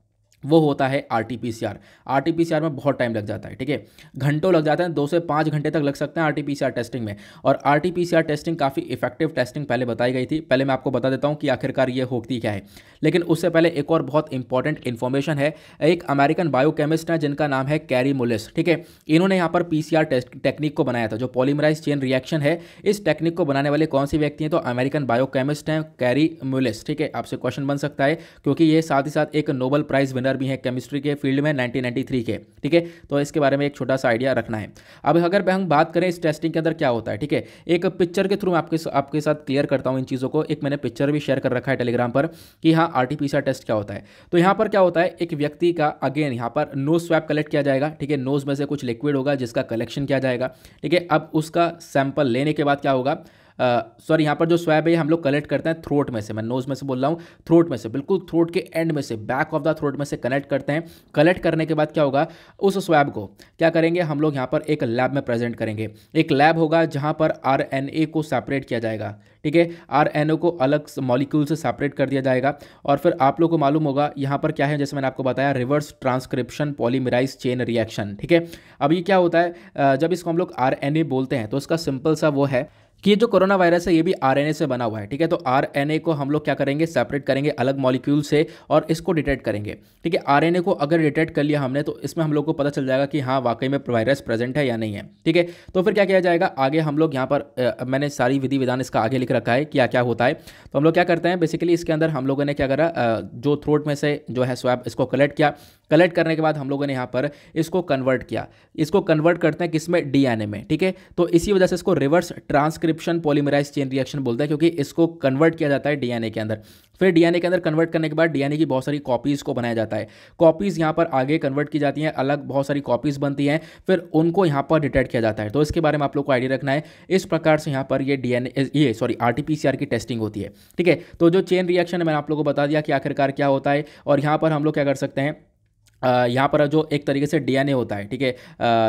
वो होता है R T P C R. R T P C R में बहुत टाइम लग जाता है, ठीक है? घंटों लग जाते हैं, दो से पाँच घंटे तक लग सकते हैं R T P C R testing में। और R T P C R testing काफ़ी इफ़ेक्टिव टेस्टिंग पहले बताई गई थी। पहले मैं आपको बता देता हूँ कि आखिरकार ये होती क्या है। लेकिन उससे पहले एक और बहुत इंपॉर्टेंट इन्फॉर्मेशन है। एक अमेरिकन बायोकेमिस्ट है, जिनका नाम है कैरी मुलिस ठीक है? इन्होंने यहाँ पर P C R test technique को बनाया था, जो पॉलीमराइज चेन रिएक्शन है। इस टेक्निक को बनाने वाले कौन सी व्यक्ति हैं? तो अमेरिकन बायोकेमिस्ट हैं कैरी मुलिस ठीक है? आपसे क्वेश्चन बन सकता है, क्योंकि ये साथ ही साथ एक नोबल प्राइज विनर भी है केमिस्ट्री के फ़ील्ड में 1993 के, ठीक है? तो इसके बारे में एक छोटा सा आइडिया रखना है। अब अगर हम बात करें इस टेस्टिंग के अंदर क्या होता है, ठीक है? एक पिक्चर के थ्रू आपके आपके साथ क्लियर करता हूँ इन चीज़ों को। एक मैंने पिक्चर भी शेयर कर रखा है टेलीग्राम पर कि हाँ आर टेस्ट क्या होता है। तो यहाँ पर क्या होता है, एक व्यक्ति का अगेन यहाँ पर नोज़ स्वैप कलेक्ट किया जाएगा, ठीक है? नोज़ में से कुछ लिक्विड होगा जिसका कलेक्शन किया जाएगा, ठीक है? अब उसका सैंपल लेने के बाद क्या होगा? सॉरी यहाँ पर जो स्वैब है हम लोग कलेक्ट करते हैं थ्रोट में से। मैं नोज़ में से बोल रहा हूँ थ्रोट में से, बिल्कुल थ्रोट के एंड में से बैक ऑफ़ द थ्रोट में से कनेक्ट करते हैं। कलेक्ट करने के बाद क्या होगा, उस स्वैब को क्या करेंगे, हम लोग यहाँ पर एक लैब में प्रेजेंट करेंगे। एक लैब होगा जहाँ पर आरएनए को सेपरेट किया जाएगा, ठीक है? आर को अलग मॉलिक्यूल से सेपरेट कर दिया जाएगा। और फिर आप लोग को मालूम होगा, यहाँ पर क्या है, जैसे मैंने आपको बताया reverse transcription polymerase chain reaction ठीक है? अब ये क्या होता है जब इसको हम लोग आरएनए बोलते हैं तो इसका सिंपल सा वो है कि ये जो कोरोना वायरस है ये भी आरएनए से बना हुआ है ठीक है? तो आरएनए को हम लोग क्या करेंगे? सेपरेट करेंगे अलग मॉलिक्यूल से और इसको डिटेक्ट करेंगे ठीक है? आरएनए को अगर डिटेक्ट कर लिया हमने तो इसमें हम लोग को पता चल जाएगा कि हाँ वाकई में वायरस प्रेजेंट है या नहीं है ठीक है? तो फिर क्या किया जाएगा? आगे हम लोग यहाँ पर आ, मैंने सारी विधि विधान इसका आगे लिख रखा है क्या क्या होता है। तो हम लोग क्या करते हैं? बेसिकली इसके अंदर हम लोगों ने क्या करा जो थ्रोट में से जो है स्वैप इसको कलेक्ट किया कलेक्ट करने के बाद हम लोगों ने यहाँ पर इसको कन्वर्ट किया। इसको कन्वर्ट करते हैं किसमें? डीएनए में, ठीक है? तो इसी वजह से इसको reverse transcription polymerase chain reaction बोलते हैं, क्योंकि इसको कन्वर्ट किया जाता है डीएनए के अंदर। फिर डीएनए के अंदर कन्वर्ट करने के बाद डीएनए की बहुत सारी कॉपीज़ को बनाया जाता है। कॉपीज़ यहाँ पर आगे कन्वर्ट की जाती हैं, अलग बहुत सारी कॉपीज़ बनती हैं, फिर उनको यहाँ पर डिटेक्ट किया जाता है। तो इसके बारे में आप लोग को आइडिया रखना है। इस प्रकार से यहाँ पर ये डीएनए ये सॉरी आरटीपीसीआर की टेस्टिंग होती है, ठीक है? तो जो चेन रिएक्शन है, मैंने आप लोग को बता दिया कि आखिरकार क्या होता है, और यहाँ पर हम लोग क्या कर सकते हैं यहाँ पर जो एक तरीके से डीएनए होता है, ठीक है?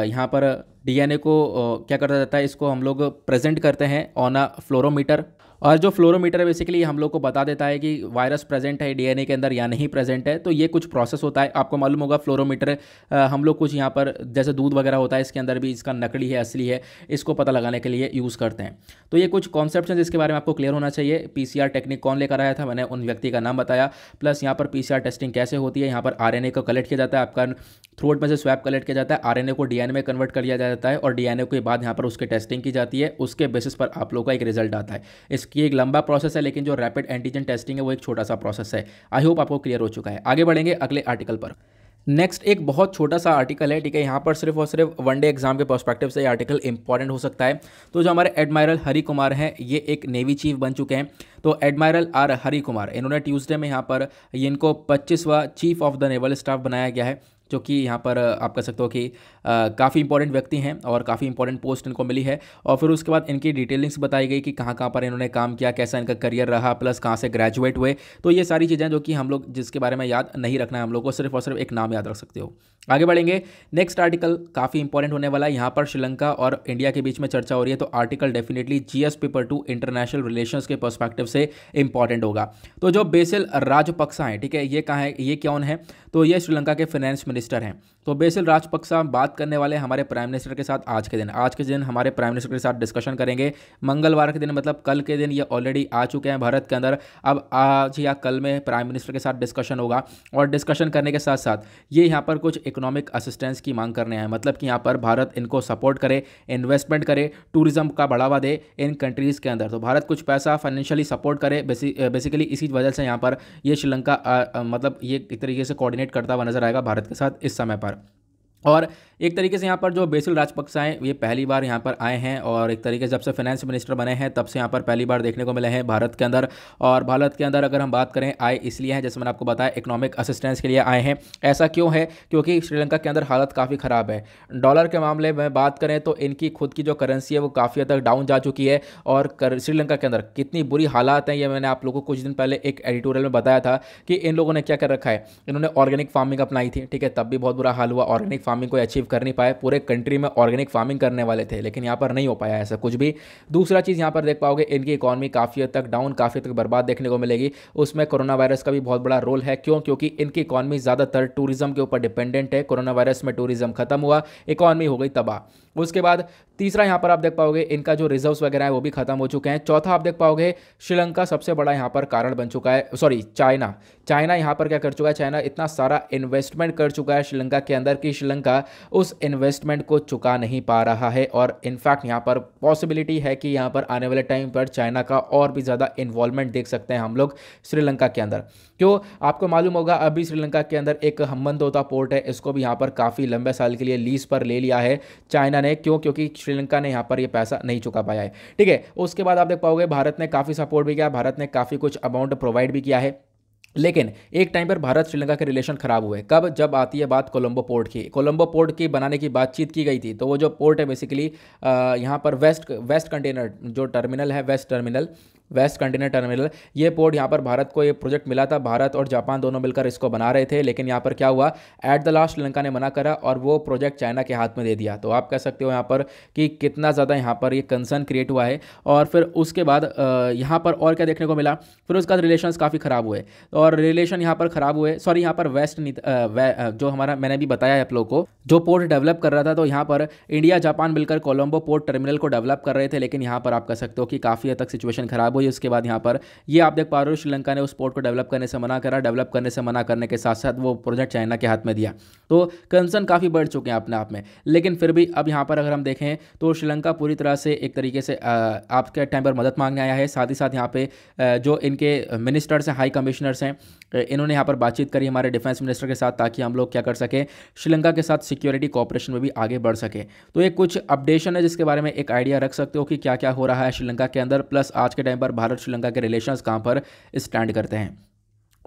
यहाँ पर डीएनए को क्या करता जाता है? इसको हम लोग प्रेजेंट करते हैं ऑन अ फ्लोरोमीटर और जो फ्लोरोमीटर बेसिकली हम लोग को बता देता है कि वायरस प्रेजेंट है डीएनए के अंदर या नहीं प्रेजेंट है तो ये कुछ प्रोसेस होता है। आपको मालूम होगा फ्लोरोमीटर हम लोग कुछ यहाँ पर, जैसे दूध वगैरह होता है, इसके अंदर भी इसका नकली है, असली है, इसको पता लगाने के लिए यूज़ करते हैं। तो ये कुछ कॉन्सेप्ट हैं जिसके बारे में आपको क्लियर होना चाहिए। पीसीआर टेक्निक कौन लेकर आया था, मैंने उन व्यक्ति का नाम बताया। प्लस यहाँ पर पीसीआर टेस्टिंग कैसे होती है, यहाँ पर आरएनए को कलेक्ट किया जाता है, आपका थ्रोट में से स्वैप कलेक्ट किया जाता है आरएनए को डी में कन्वर्ट कर दिया जाता है और डी के बाद यहाँ पर उसकी टेस्टिंग की जाती है। उसके बेसिस पर आप लोग का एक रिज़ल्ट आता है। इसकी एक लंबा प्रोसेस है, लेकिन जो रैपिड एंटीजन टेस्टिंग है, वो एक छोटा सा प्रोसेस है। आई होप आपको क्लियर हो चुका है। आगे बढ़ेंगे अगले आर्टिकल पर। नेक्स्ट एक बहुत छोटा सा आर्टिकल है, ठीक है? यहाँ पर सिर्फ़ और सिर्फ़ वनडे एग्ज़ाम के पर्सपेक्टिव से ये आर्टिकल इंपॉर्टेंट हो सकता है। तो जो हमारे एडमायरल हरि कुमार हैं, ये एक नेवी चीफ बन चुके हैं। तो एडमायरल आर हरि कुमार इन्होंने ट्यूसडे में यहाँ पर इनको पच्चीसवा chief of the naval staff बनाया गया है। जो कि यहाँ पर आप कह सकते हो कि काफ़ी इंपॉर्टेंट व्यक्ति हैं और काफ़ी इंपॉर्टेंट पोस्ट इनको मिली है। और फिर उसके बाद इनकी डिटेलिंग्स बताई गई कि कहाँ कहाँ पर इन्होंने काम किया, कैसा इनका करियर रहा प्लस कहाँ से ग्रेजुएट हुए। तो ये सारी चीज़ें जो कि हम लोग, जिसके बारे में याद नहीं रखना है हम लोग को, सिर्फ़ और सिर्फ़ एक नाम याद रख सकते हो। आगे बढ़ेंगे। नेक्स्ट आर्टिकल काफ़ी इंपॉर्टेंट होने वाला है। यहाँ पर श्रीलंका और इंडिया के बीच में चर्चा हो रही है तो article definitely G S paper two international relation के पर्सपेक्टिव से इंपॉर्टेंट होगा। तो जो बेसिल राजपक्सा हैं ठीक है, ये कहाँ है, ये कौन है? तो ये श्रीलंका के फाइनेंस मिनिस्टर हैं। तो बेसिल राजपक्सा बात करने वाले हमारे प्राइम मिनिस्टर के साथ आज के दिन। आज के दिन हमारे प्राइम मिनिस्टर के साथ डिस्कशन करेंगे। मंगलवार के दिन मतलब कल के दिन ये ऑलरेडी आ चुके हैं भारत के अंदर। अब आज या कल में प्राइम मिनिस्टर के साथ डिस्कशन होगा और डिस्कशन करने के साथ साथ ये यहाँ पर कुछ इकोनॉमिक असिस्टेंस की मांग करने हैं। मतलब कि यहाँ पर भारत इनको सपोर्ट करे इन्वेस्टमेंट करे टूरिज़्म का बढ़ावा दे इन कंट्रीज़ के अंदर। तो भारत कुछ पैसा फाइनेंशियली सपोर्ट करे बेसिकली इसी वजह से यहाँ पर ये श्रीलंका मतलब ये एक तरीके से कोऑर्डिनेट करता हुआ नज़र आएगा भारत के साथ इस समय पर। right. और एक तरीके से यहाँ पर जो बेसिल राजपक्सा हैं ये पहली बार यहाँ पर आए हैं और एक तरीके से जब से फाइनेंस मिनिस्टर बने हैं, तब से यहाँ पर पहली बार देखने को मिले हैं भारत के अंदर। और भारत के अंदर अगर हम बात करें आए इसलिए हैं, जैसे मैंने आपको बताया इकोनॉमिक असिस्टेंस के लिए आए हैं। ऐसा क्यों है? क्योंकि श्रीलंका के अंदर हालत काफ़ी ख़राब है। डॉलर के मामले में बात करें तो इनकी खुद की जो करेंसी है, वो काफ़ी हद तक डाउन जा चुकी है। और श्रीलंका के अंदर कितनी बुरी हालात हैं, ये मैंने आप लोगों को कुछ दिन पहले एक एडिटोरियल में बताया था कि इन लोगों ने क्या कर रखा है? इन्होंने ऑर्गेनिक फ़ार्मिंग अपनाई थी, ठीक है? तब भी बहुत बुरा हाल हुआ ऑर्गेनिक फ़ार्मिंग को अचीव कर नहीं पाए, पूरे कंट्री में ऑर्गेनिक फ़ार्मिंग करने वाले थे, लेकिन यहाँ पर नहीं हो पाया ऐसा कुछ भी। दूसरा चीज़ यहाँ पर देख पाओगे, इनकी इकॉनमी काफ़ी हद तक डाउन काफ़ी तक बर्बाद देखने को मिलेगी। उसमें कोरोना वायरस का भी बहुत बड़ा रोल है। क्यों? क्योंकि इनकी इकॉनमी ज़्यादातर टूरिज़्म के ऊपर डिपेंडेंट है। कोरोना वायरस में टूरिज़्म खत्म हुआ इकॉनमी हो गई तबाह। उसके बाद तीसरा यहाँ पर आप देख पाओगे, इनका जो रिजर्व्स वगैरह है, वो भी खत्म हो चुके हैं। चौथा आप देख पाओगे, श्रीलंका सबसे बड़ा यहाँ पर कारण बन चुका है सॉरी चाइना। चाइना यहाँ पर क्या कर चुका है? चाइना इतना सारा इन्वेस्टमेंट कर चुका है श्रीलंका के अंदर कि श्रीलंका उस इन्वेस्टमेंट को चुका नहीं पा रहा है और इनफैक्ट यहाँ पर पॉसिबिलिटी है कि यहाँ पर आने वाले टाइम पर चाइना का और भी ज़्यादा इन्वॉल्वमेंट देख सकते हैं हम लोग श्रीलंका के अंदर। क्यों? आपको मालूम होगा, अभी श्रीलंका के अंदर एक हम्बनतोता पोर्ट है, इसको भी यहाँ पर काफ़ी लंबे साल के लिए लीज पर ले लिया है चाइना ने। क्यों? क्योंकि श्रीलंका ने यहाँ पर ये पैसा नहीं चुका पाया है। ठीक है, उसके बाद आप देख पाओगे, भारत ने काफ़ी सपोर्ट भी किया, भारत ने काफ़ी कुछ अमाउंट प्रोवाइड भी किया है। लेकिन एक टाइम पर भारत श्रीलंका के रिलेशन खराब हुए। कब? जब आती है बात कोलंबो पोर्ट की। कोलंबो पोर्ट की बनाने की बातचीत की गई थी। तो वो जो पोर्ट है बेसिकली यहाँ पर वेस्ट वेस्ट कंटेनर जो टर्मिनल है west terminal west container terminal ये पोर्ट यहाँ पर भारत को ये प्रोजेक्ट मिला था। भारत और जापान दोनों मिलकर इसको बना रहे थे। लेकिन यहाँ पर क्या हुआ? एट द लास्ट श्रीलंका ने मना करा और वो प्रोजेक्ट चाइना के हाथ में दे दिया। तो आप कह सकते हो यहाँ पर कि कितना ज़्यादा यहाँ पर ये कंसर्न क्रिएट हुआ है। और फिर उसके बाद यहाँ पर और क्या देखने को मिला? फिर उसके बाद रिलेशन काफ़ी ख़राब हुए। और रिलेशन यहाँ पर ख़राब हुए। सॉरी यहाँ पर वेस्ट वे, जो हमारा मैंने भी बताया है आप लोग को जो पोर्ट डेवलप कर रहा था तो यहाँ पर इंडिया जापान मिलकर कोलंबो पोर्ट टर्मिनल को डेवलप कर रहे थे लेकिन यहाँ पर आप कह सकते हो कि काफ़ी हद तक सिचुएशन खराब हुई। उसके बाद यहाँ पर ये आप देख पा रहे हो श्रीलंका ने उस पोर्ट को डेवलप करने से मना करा डेवलप करने से मना करने के साथ साथ वो प्रोजेक्ट चाइना के हाथ में दिया। तो कंसर्न काफ़ी बढ़ चुके हैं अपने आप में। लेकिन फिर भी अब यहाँ पर अगर हम देखें तो श्रीलंका पूरी तरह से एक तरीके से आपके टाइम पर मदद मांगने आया है। साथ ही साथ यहाँ पे जो इनके मिनिस्टर्स हैं हाई कमिश्नर्स हैं इन्होंने यहाँ पर बातचीत करी हमारे डिफेंस मिनिस्टर के साथ ताकि हम लोग क्या कर सकें, श्रीलंका के साथ सिक्योरिटी कॉपरेशन में भी आगे बढ़ सके। तो ये कुछ अपडेशन है जिसके बारे में एक आइडिया रख सकते हो कि क्या क्या हो रहा है श्रीलंका के अंदर प्लस आज के टाइम पर भारत श्रीलंका के रिलेशन कहाँ पर स्टैंड करते हैं।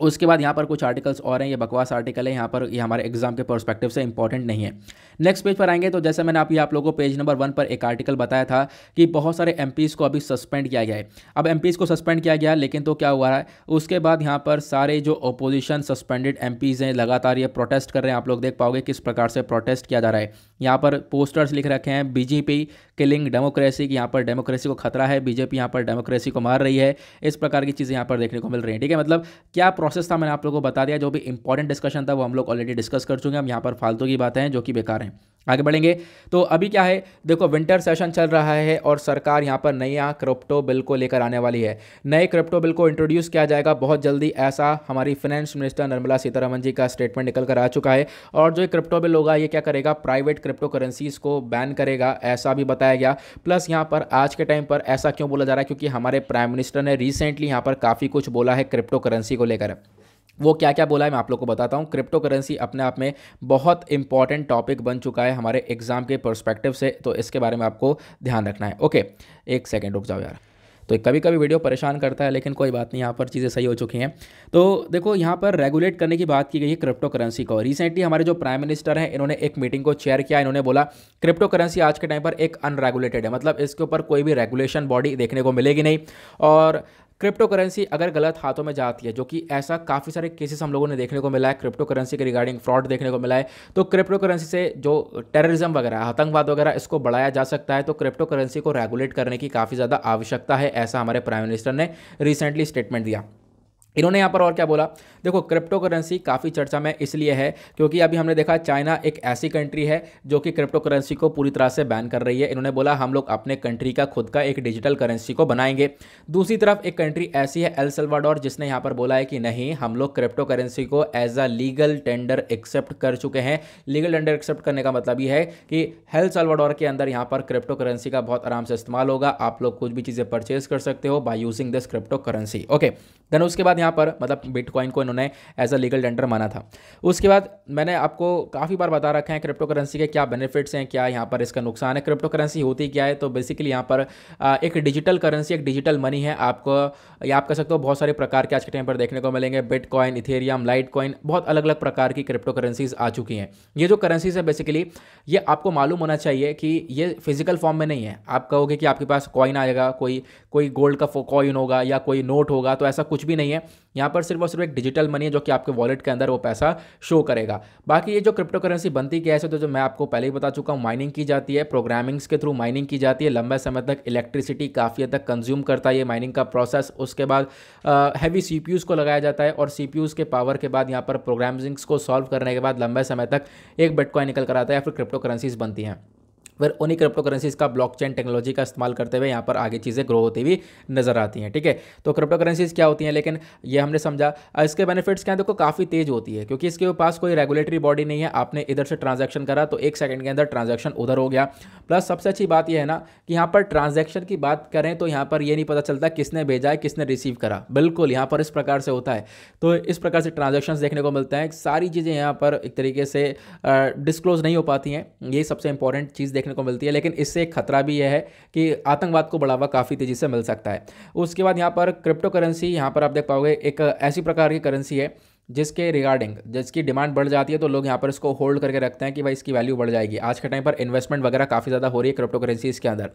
उसके बाद यहाँ पर कुछ आर्टिकल्स और हैं, ये बकवास आर्टिकल है, यहाँ पर ये हमारे एग्ज़ाम के परस्पेक्टिव से इंपॉर्टेंट नहीं है। नेक्स्ट पेज पर आएँगे तो जैसे मैंने आप, ये आप लोगों को पेज नंबर वन पर एक आर्टिकल बताया था कि बहुत सारे एम को अभी सस्पेंड किया गया है। अब एम को सस्पेंड किया गया, लेकिन तो क्या हुआ है? उसके बाद यहाँ पर सारे जो अपोजिशन सस्पेंडेड एम हैं, लगातार ये प्रोटेस्ट कर रहे हैं, आप लोग देख पाओगे किस प्रकार से प्रोटेस्ट किया जा रहा है। यहाँ पर पोस्टर्स लिख रखे हैं बीजेपी किलिंग डेमोक्रेसी की यहाँ पर डेमोक्रेसी को खतरा है बीजेपी यहाँ पर डेमोक्रेसी को मार रही है, इस प्रकार की चीज़ें यहाँ पर देखने को मिल रही है। ठीक है मतलब क्या प्रोसेस था, मैंने आप लोगों को बता दिया, जो भी इंपॉर्टेंट डिस्कशन था, वो हम लोग ऑलरेडी डिस्कस कर चुके हैं। हम यहाँ पर फालतू की बातें हैं, जो कि बेकार हैं। आगे बढ़ेंगे। तो अभी क्या है, देखो विंटर सेशन चल रहा है और सरकार यहाँ पर नया क्रिप्टो बिल को लेकर आने वाली है। नए क्रिप्टो बिल को इंट्रोड्यूस किया जाएगा बहुत जल्दी, ऐसा हमारी फाइनेंस मिनिस्टर निर्मला सीतारमन जी का स्टेटमेंट निकल कर आ चुका है। और जो क्रिप्टो बिल होगा, ये क्या करेगा प्राइवेट क्रिप्टो करेंसीज को बैन करेगा, ऐसा भी बताया गया। प्लस यहाँ पर आज के टाइम पर ऐसा क्यों बोला जा रहा है, क्योंकि हमारे प्राइम मिनिस्टर ने रिसेंटली यहाँ पर काफ़ी कुछ बोला है क्रिप्टो करेंसी को लेकर। वो क्या क्या बोला है, मैं आप लोग को बताता हूँ। क्रिप्टो करेंसी अपने आप में बहुत इंपॉर्टेंट टॉपिक बन चुका है हमारे एग्ज़ाम के परस्पेक्टिव से तो इसके बारे में आपको ध्यान रखना है। ओके एक सेकेंड रुक जाओ यार। तो कभी कभी वीडियो परेशान करता है, लेकिन कोई बात नहीं, यहाँ पर चीज़ें सही हो चुकी हैं। तो देखो, यहाँ पर रेगुलेट करने की बात की गई है क्रिप्टो करेंसी को। रिसेंटली हमारे जो प्राइम मिनिस्टर हैं, इन्होंने एक मीटिंग को चेयर किया, इन्होंने बोला क्रिप्टो करेंसी आज के टाइम पर एक अनरेगुलेटेड है। मतलब इसके ऊपर कोई भी रेगुलेशन बॉडी देखने को मिलेगी नहीं। और क्रिप्टो करेंसी अगर गलत हाथों में जाती है, जो कि ऐसा काफ़ी सारे केसेस हम लोगों ने देखने को मिला है क्रिप्टो करेंसी के रिगार्डिंग फ्रॉड देखने को मिला है तो क्रिप्टो करेंसी से जो टेररिज्म वगैरह, आतंकवाद वगैरह, इसको बढ़ाया जा सकता है तो क्रिप्टो करेंसी को रेगुलेट करने की काफ़ी ज़्यादा आवश्यकता है, ऐसा हमारे प्राइम मिनिस्टर ने रिसेंटली स्टेटमेंट दिया। इन्होंने यहाँ पर और क्या बोला? देखो क्रिप्टो करेंसी काफ़ी चर्चा में इसलिए है क्योंकि अभी हमने देखा चाइना एक ऐसी कंट्री है जो कि क्रिप्टो करेंसी को पूरी तरह से बैन कर रही है। इन्होंने बोला, हम लोग अपने कंट्री का, खुद का एक डिजिटल करेंसी को बनाएँगे। दूसरी तरफ़ एक कंट्री ऐसी है एल सल्वाडोर जिसने यहाँ पर बोला है कि नहीं, हम लोग क्रिप्टो करेंसी को as a legal tender accept कर चुके हैं। लीगल टेंडर एक्सेप्ट करने का मतलब ये है कि हेल सल्वाडोर के अंदर यहाँ पर क्रिप्टो करेंसी का बहुत आराम से इस्तेमाल होगा। आप लोग कुछ भी चीज़ें परचेज कर सकते हो by using this crypto currency okay then उसके बाद यहाँ पर मतलब बिटकॉइन को इन्होंने एज अ लीगल टेंडर माना था। उसके बाद मैंने आपको काफ़ी बार बता रखा है क्रिप्टो करेंसी के क्या बेनिफिट्स हैं, क्या यहाँ पर इसका नुकसान है। क्रिप्टो करेंसी होती क्या है तो बेसिकली यहाँ पर एक डिजिटल करेंसी एक डिजिटल मनी है। आपको, या आप कह सकते हो बहुत सारे प्रकार के आज के टाइम पर देखने को मिलेंगे। बिटकॉइन इथेरियम लाइट कॉइन बहुत अलग अलग प्रकार की क्रिप्टो करेंसीज आ चुकी हैं। ये जो करेंसीज है बेसिकली ये आपको मालूम होना चाहिए कि ये फ़िज़िकल फॉर्म में नहीं है। आप कहोगे कि आपके पास कॉइन आएगा, कोई कोई गोल्ड का कॉइन होगा या कोई नोट होगा तो ऐसा कुछ भी नहीं है। यहाँ पर सिर्फ़ और सिर्फ़ एक डिजिटल मनी है जो कि आपके वॉलेट के अंदर वो पैसा शो करेगा। बाकी ये जो क्रिप्टो करेंसी बनती कैसे तो जो मैं आपको पहले ही बता चुका हूँ माइनिंग की जाती है प्रोग्रामिंग्स के थ्रू माइनिंग की जाती है, लंबे समय तक इलेक्ट्रिसिटी काफ़ी हद तक कंज्यूम करता है ये माइनिंग का प्रोसेस उसके बाद हैवी सी को लगाया जाता है और सी के पावर के बाद यहाँ पर प्रोग्रामिंग्स को सॉल्व करने के बाद लंबे समय तक एक बिटकॉइन निकल कर आता है या फिर क्रिप्टो करेंसीज बनती हैं। फिर उन्हीं क्रिप्टो करेंसीज का ब्लॉकचेन टेक्नोलॉजी का इस्तेमाल करते हुए यहाँ पर आगे चीज़ें ग्रो होती हुई नज़र आती हैं, ठीक है? तो क्रिप्टो करेंसीज क्या होती हैं? लेकिन ये हमने समझा इसके बेनिफिट्स क्या है? देखो, काफ़ी तेज होती है, क्योंकि इसके पास कोई रेगुलेटरी बॉडी नहीं है। आपने इधर से ट्रांजेक्शन करा तो एक सेकंड के अंदर ट्रांजेक्शन उधर हो गया। प्लस सबसे अच्छी बात यह है ना कि यहाँ पर ट्रांजेक्शन की बात करें तो यहाँ पर ये नहीं पता चलता किसने भेजा है, किसने रिसीव करा। बिल्कुल, यहाँ पर इस प्रकार से होता है। तो इस प्रकार से ट्रांजेक्शन देखने को मिलते हैं। सारी चीज़ें यहाँ पर एक तरीके से डिस्क्लोज नहीं हो पाती हैं। ये सबसे इंपॉर्टेंट चीज़ को मिलती है, लेकिन इससे एक खतरा भी यह है कि आतंकवाद को बढ़ावा काफ़ी तेज़ी से मिल सकता है। उसके बाद यहाँ पर क्रिप्टो करेंसी यहाँ पर आप देख पाओगे, एक ऐसी प्रकार की करेंसी है जिसके रिगार्डिंग जिसकी डिमांड बढ़ जाती है तो लोग यहाँ पर इसको होल्ड करके रखते हैं कि भाई इसकी वैल्यू बढ़ जाएगी। आज के टाइम पर इन्वेस्टमेंट वगैरह काफ़ी ज़्यादा हो रही है क्रिप्टो करेंसी के अंदर।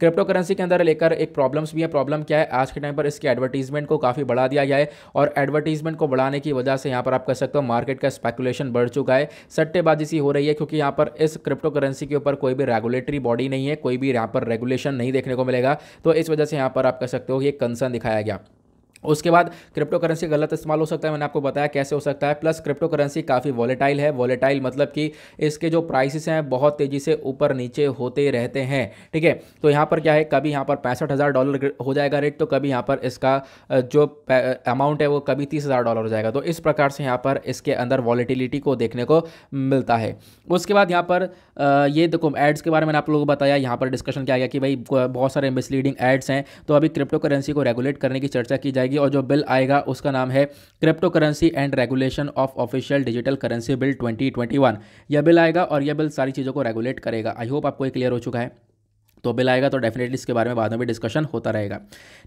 क्रिप्टो करेंसी के अंदर लेकर एक प्रॉब्लम्स भी है। प्रॉब्लम क्या है? आज के टाइम पर इसके एडवर्टीजमेंट को काफ़ी बढ़ा दिया गया है और एडवर्टीजमेंट को बढ़ाने की वजह से यहाँ पर आप कह सकते हो मार्केट का स्पेकुलेशन बढ़ चुका है। सट्टेबाजी सी हो रही है क्योंकि यहाँ पर इस क्रिप्टो करेंसी के ऊपर कोई भी रेगुलेटरी बॉडी नहीं है, कोई भी यहाँ पर रेगुलेशन नहीं देखने को मिलेगा। तो इस वजह से यहाँ पर आप कह सकते हो ये कंसर्न दिखाया गया। उसके बाद क्रिप्टो करेंसी गलत इस्तेमाल हो सकता है, मैंने आपको बताया कैसे हो सकता है। प्लस क्रिप्टो करेंसी काफ़ी वॉलेटाइल है वॉलेटाइल मतलब कि इसके जो प्राइसेस हैं बहुत तेज़ी से ऊपर नीचे होते रहते हैं, ठीक है? तो यहाँ पर क्या है, कभी यहाँ पर पैंसठ हज़ार डॉलर हो जाएगा रेट तो कभी यहाँ पर इसका जो अमाउंट है वो कभी तीस हज़ार डॉलर हो जाएगा। तो इस प्रकार से यहाँ पर इसके अंदर वॉलेटिलिटी को देखने को मिलता है। उसके बाद यहाँ पर ये देखो एड्स के बारे में आप लोगों को बताया, यहाँ पर डिस्कशन किया गया कि भाई बहुत सारे मिसलीडिंग एड्स हैं तो अभी क्रिप्टो करेंसी को रेगुलेट करने की चर्चा की जाएगी। जाएगी और जो बिल आएगा उसका नाम है crypto currency and regulation of official digital currency bill 2021 यह बिल आएगा और यह बिल सारी चीज़ों को रेगुलेट करेगा। आई होप आपको क्लियर हो चुका है। तो बिल आएगा तो डेफिनेटली इसके बारे में बाद में भी डिस्कशन होता रहेगा।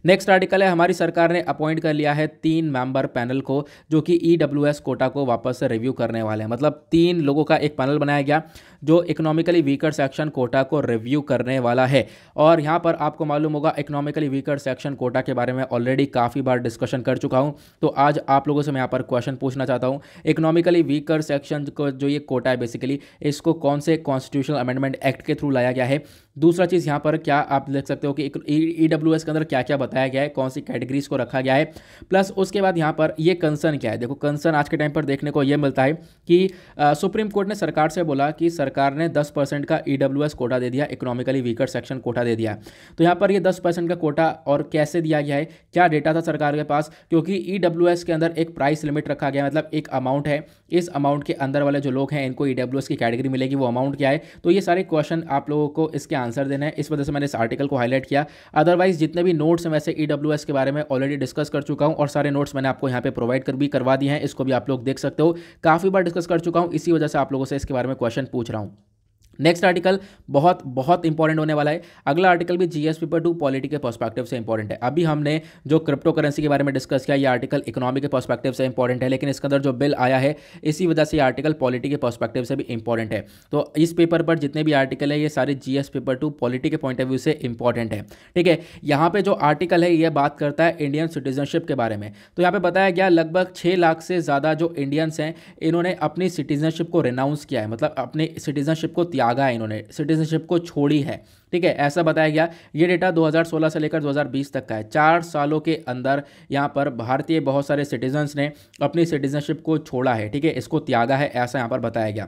नेक्स्ट आर्टिकल है, हमारी सरकार ने अपॉइंट कर लिया है तीन मेंबर पैनल को, जो कि ई e कोटा को वापस से रिव्यू करने वाले हैं। मतलब तीन लोगों का एक पैनल बनाया गया, जो इकोनॉमिकली वीकर सेक्शन कोटा को रिव्यू करने वाला है। और यहाँ पर आपको मालूम होगा इकोनॉमिकली वीकर सेक्शन कोटा के बारे में ऑलरेडी काफ़ी बार डिस्कशन कर चुका हूँ। तो आज आप लोगों से मैं यहाँ पर क्वेश्चन पूछना चाहता हूँ इकोनॉमिकली वीकर सेक्शन को जो ये कोटा है बेसिकली इसको कौन से कॉन्स्टिट्यूशनल अमेंडमेंट एक्ट के थ्रू लाया गया है? दूसरा चीज़ यहाँ पर क्या आप देख सकते हो कि ई डब्ल्यू एस के अंदर क्या क्या बताया गया है कौन सी कैटेगरीज को रखा गया है। प्लस उसके बाद यहाँ पर ये कंसर्न क्या है? देखो कंसर्न आज के टाइम पर देखने को ये मिलता है कि आ, सुप्रीम कोर्ट ने सरकार से बोला कि सरकार ने दस परसेंट का ई डब्ल्यू एस कोटा दे दिया इकोनॉमिकली वीकर सेक्शन कोटा दे दिया। तो यहाँ पर ये दस परसेंट का कोटा और कैसे दिया गया है? क्या डेटा था सरकार के पास? क्योंकि ई डब्ल्यू एस के अंदर एक प्राइस लिमिट रखा गया मतलब एक अमाउंट है। इस अमाउंट के अंदर वाले जो लोग हैं इनको ई डब्ल्यू एस की कैटेगरी मिलेगी वो अमाउंट क्या है? तो ये सारे क्वेश्चन आप लोगों को इसके आंसर देना है। इस वजह से मैंने इस आर्टिकल को हाईलाइट किया। अदरवाइज़ जितने भी नोट्स हैं, वैसे ई e के बारे में ऑलरेडी डिस्कस कर चुका हूँ और सारे नोट्स मैंने आपको यहाँ पे प्रोवाइड कर भी करवा दिए हैं। इसको भी आप लोग देख सकते हो। काफ़ी बार डिस्कस कर चुका हूँ। इसी वजह से आप लोगों से इसके बारे में क्वेश्चन पूछ रहा हूँ। नेक्स्ट आर्टिकल बहुत बहुत इंपॉर्टेंट होने वाला है। अगला आर्टिकल भी जीएस पेपर टू पॉलिटी के पर्सपेक्टिव से इंपॉर्टेंट है। अभी हमने जो क्रिप्टो करेंसी के बारे में डिस्कस किया, ये आर्टिकल इकोनॉमी के पर्सपेक्टिव से इंपॉर्टेंट है, लेकिन इसके अंदर जो बिल आया है, इसी वजह से ये आर्टिकल पॉलिटी के पर्सपेक्टिव से भी इंपॉर्टेंट है। तो इस पेपर पर जितने भी आर्टिकल है, ये सारे जीएस पेपर टू पॉलिटी के पॉइंट ऑफ़ व्यू से इंपॉर्टेंट है। ठीक है, यहाँ पर जो आर्टिकल है, ये बात करता है इंडियन सिटीजनशिप के बारे में। तो यहाँ पर बताया गया, लगभग छः लाख से ज़्यादा जो इंडियंस हैं, इन्होंने अपनी सिटीजनशिप को रिनाउंस किया है। मतलब अपनी सिटीजनशिप को है इन्होंने सिटीजनशिप को छोड़ी है। ठीक है, ऐसा बताया गया, ये डेटा 2016 से लेकर 2020 तक का है। चार सालों के अंदर यहाँ पर भारतीय बहुत सारे सिटीजन्स ने अपनी सिटीजनशिप को छोड़ा है। ठीक है, इसको त्यागा है, ऐसा यहाँ पर बताया गया।